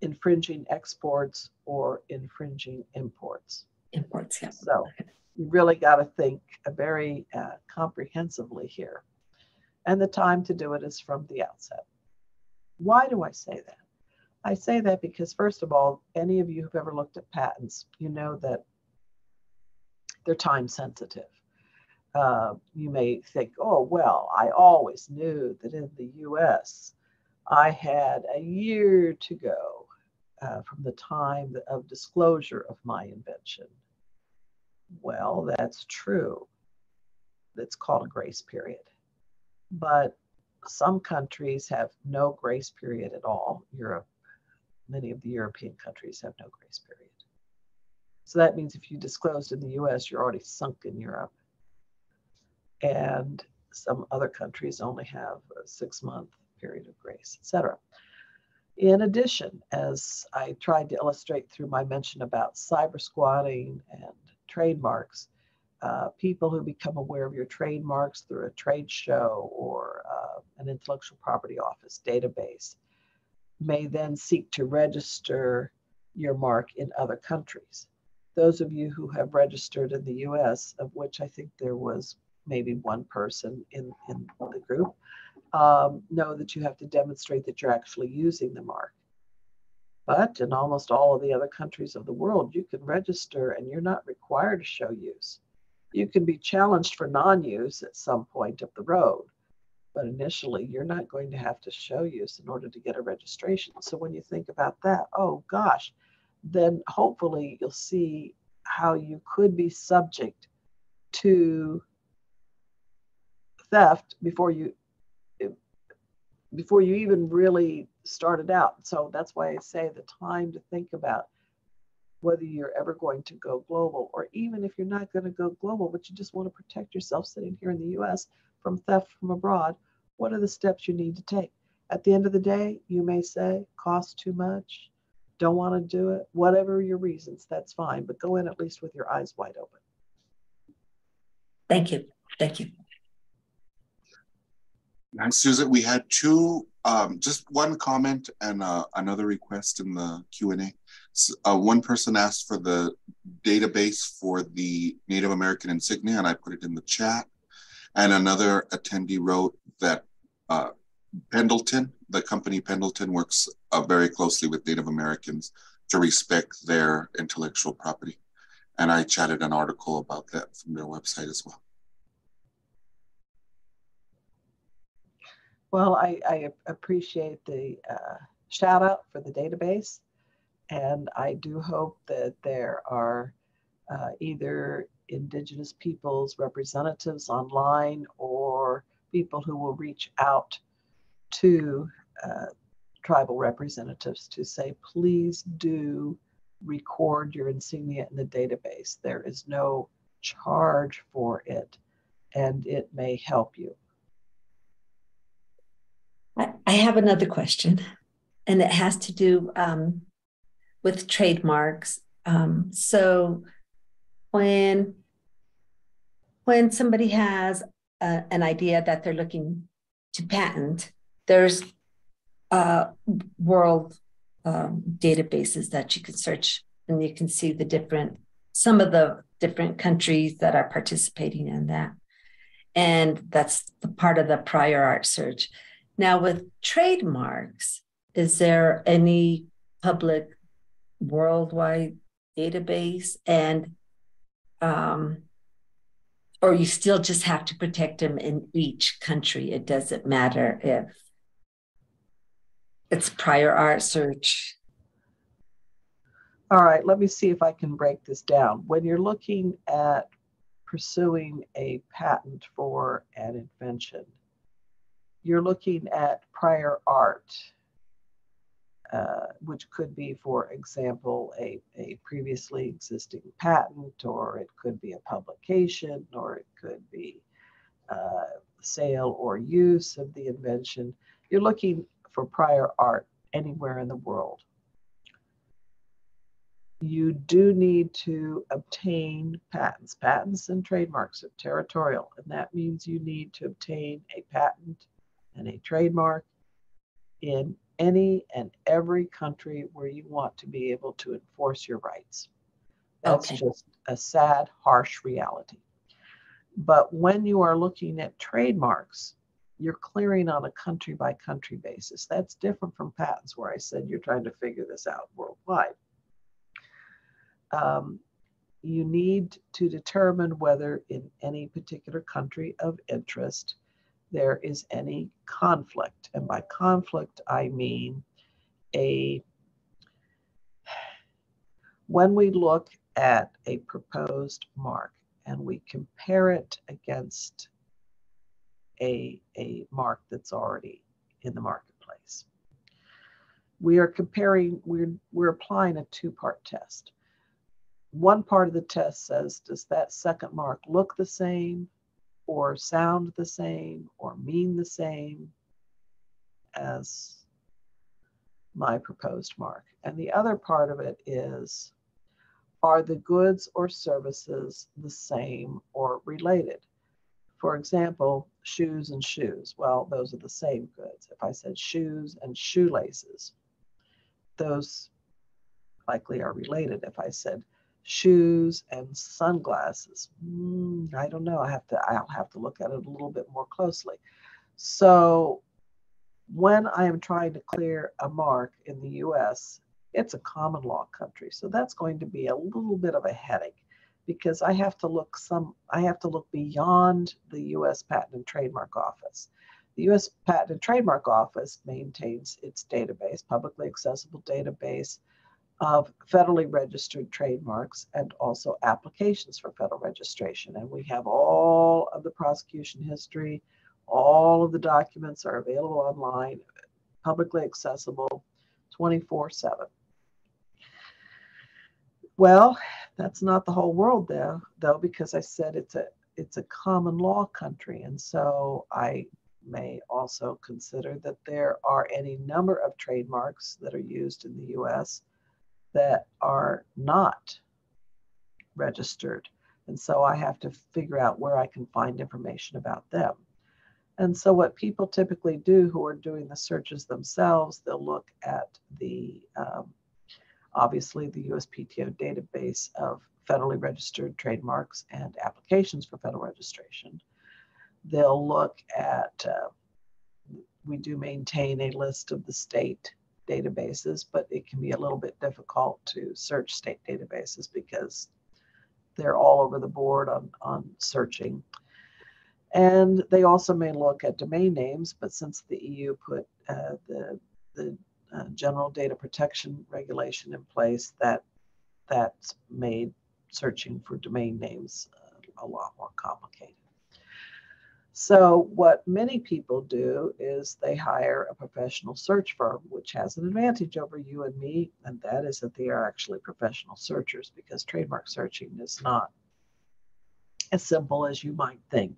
infringing exports or infringing imports. Imports, yeah. So you really got to think very uh, comprehensively here. And the time to do it is from the outset. Why do I say that? I say that because, first of all, any of you who've ever looked at patents, you know that they're time sensitive uh, you may think, oh, well, I always knew that in the US I had a year to go uh, from the time of disclosure of my invention. Well, that's true. It's called a grace period. But some countries have no grace period at all. Europe, many of the European countries have no grace period. So that means if you disclosed in the US, you're already sunk in Europe and some other countries only have a six month period of grace, etc. In addition, as I tried to illustrate through my mention about cyber squatting and trademarks, uh, people who become aware of your trademarks through a trade show or uh, an intellectual property office database may then seek to register your mark in other countries. Those of you who have registered in the US, of which I think there was maybe one person in, in the group, um, know that you have to demonstrate that you're actually using the mark. But in almost all of the other countries of the world, you can register and you're not required to show use. You can be challenged for non use at some point up the road, but initially you're not going to have to show use in order to get a registration. So when you think about that, oh gosh, then hopefully you'll see how you could be subject to theft before you before you even really started out. So that's why I say the time to think about whether you're ever going to go global, or even if you're not going to go global, but you just want to protect yourself sitting here in the US from theft from abroad, what are the steps you need to take? At the end of the day, you may say, cost too much, don't want to do it, whatever your reasons, that's fine, but go in at least with your eyes wide open. Thank you. Thank you. Nice, Susan. We had two, um, just one comment and uh, another request in the Q&A. So, uh, one person asked for the database for the Native American insignia, and I put it in the chat. And another attendee wrote that uh, Pendleton, the company Pendleton, works uh, very closely with Native Americans to respect their intellectual property. And I chatted an article about that from their website as well. Well, I, I appreciate the uh, shout out for the database. And I do hope that there are uh, either Indigenous peoples representatives online or people who will reach out to uh, tribal representatives to say, please do record your insignia in the database. There is no charge for it, and it may help you. I, have another question, and it has to do um, with trademarks. Um, so when when somebody has a, an idea that they're looking to patent, there's uh, world um, databases that you can search, and you can see the different some of the different countries that are participating in that, and that's the part of the prior art search. Now, with trademarks, is there any public worldwide database and um, or you still just have to protect them in each country. It doesn't matter if it's prior art search. All right, let me see if I can break this down. When you're looking at pursuing a patent for an invention, you're looking at prior art, uh, which could be, for example, a, a previously existing patent, or it could be a publication, or it could be uh, sale or use of the invention. You're looking for prior art anywhere in the world. You do need to obtain patents. Patents and trademarks are territorial, and that means you need to obtain a patent and a trademark in any and every country where you want to be able to enforce your rights. That's okay. just a sad, harsh reality. But when you are looking at trademarks, you're clearing on a country by country basis. That's different from patents, where I said you're trying to figure this out worldwide. Um, you need to determine whether in any particular country of interest there is any conflict. And by conflict, I mean a when we look at a proposed mark and we compare it against a, a mark that's already in the marketplace. We are comparing, we're, we're applying a two-part test. One part of the test says, does that second mark look the same or sound the same or mean the same as my proposed mark? And the other part of it is, are the goods or services the same or related? For example, shoes and shoes. Well, those are the same goods. If I said shoes and shoelaces, those likely are related. If I said shoes and sunglasses, mm, I don't know. I have to. I'll have to look at it a little bit more closely. So, when I am trying to clear a mark in the U.S., it's a common law country, so that's going to be a little bit of a headache because I have to look some I have to look beyond the US Patent and Trademark Office. The US Patent and Trademark Office maintains its database, publicly accessible database of federally registered trademarks and also applications for federal registration. And we have all of the prosecution history, all of the documents are available online, publicly accessible 24 7. Well, that's not the whole world though, though, because I said it's a it's a common law country, and so I may also consider that there are any number of trademarks that are used in the U.S. that are not registered, and so I have to figure out where I can find information about them. And so, what people typically do who are doing the searches themselves, they'll look at the um, obviously the USPTO database of federally registered trademarks and applications for federal registration. They'll look at, uh, we do maintain a list of the state databases, but it can be a little bit difficult to search state databases because they're all over the board on, on searching. And they also may look at domain names, but since the EU put uh, the, the uh, general data protection regulation in place, that that's made searching for domain names uh, a lot more complicated. So what many people do is they hire a professional search firm, which has an advantage over you and me, and that is that they are actually professional searchers because trademark searching is not as simple as you might think.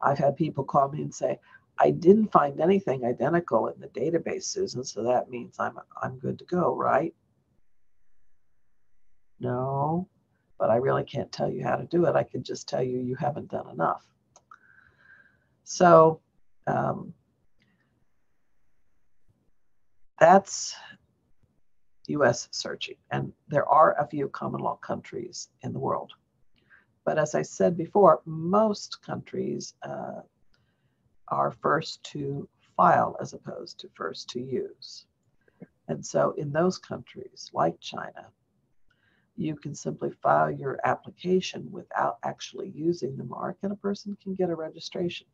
I've had people call me and say, I didn't find anything identical in the database, Susan, so that means I'm I'm good to go, right? No, but I really can't tell you how to do it. I can just tell you you haven't done enough. So um, that's US searching. And there are a few common law countries in the world. But as I said before, most countries uh, are first to file as opposed to first to use. And so in those countries, like China, you can simply file your application without actually using the mark, and a person can get a registration.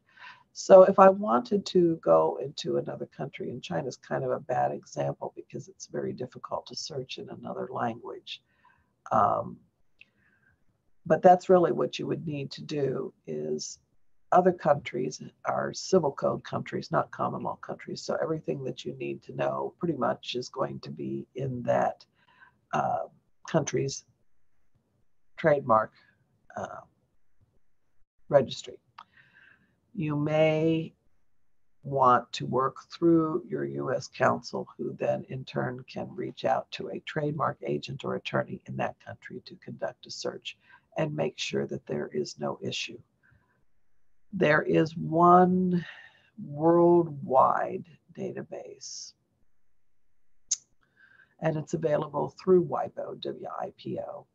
So if I wanted to go into another country, and China is kind of a bad example because it's very difficult to search in another language. Um, but that's really what you would need to do is other countries are civil code countries, not common law countries. So everything that you need to know pretty much is going to be in that uh, country's trademark uh, registry you may want to work through your US counsel, who then in turn can reach out to a trademark agent or attorney in that country to conduct a search and make sure that there is no issue. There is one worldwide database, and it's available through WIPO, W-I-P-O.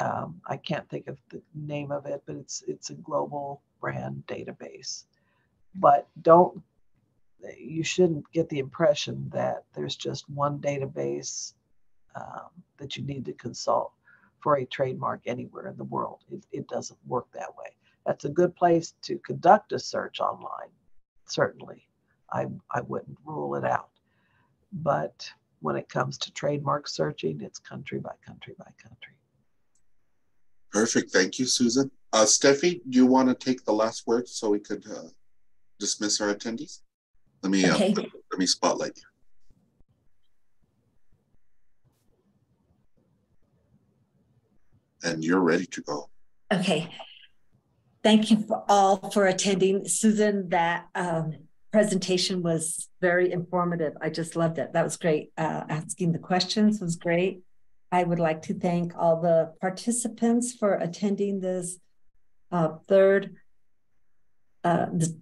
Um, I can't think of the name of it, but it's it's a global brand database. But don't, you shouldn't get the impression that there's just one database um, that you need to consult for a trademark anywhere in the world. It, it doesn't work that way. That's a good place to conduct a search online, certainly. I, I wouldn't rule it out. But when it comes to trademark searching, it's country by country by country. Perfect. Thank you, Susan. Uh, Steffi, do you want to take the last word so we could uh, dismiss our attendees? Let me uh, okay. uh, let me spotlight you. And you're ready to go. Okay. Thank you for all for attending. Susan, that um, presentation was very informative. I just loved it. That was great. Uh, asking the questions was great. I would like to thank all the participants for attending this uh, third, uh, the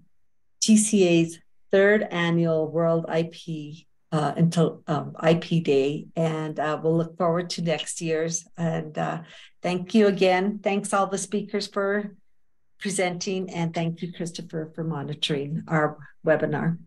TCA's third annual World IP uh, until um, IP Day, and uh, we'll look forward to next year's. And uh, thank you again. Thanks all the speakers for presenting, and thank you, Christopher, for monitoring our webinar.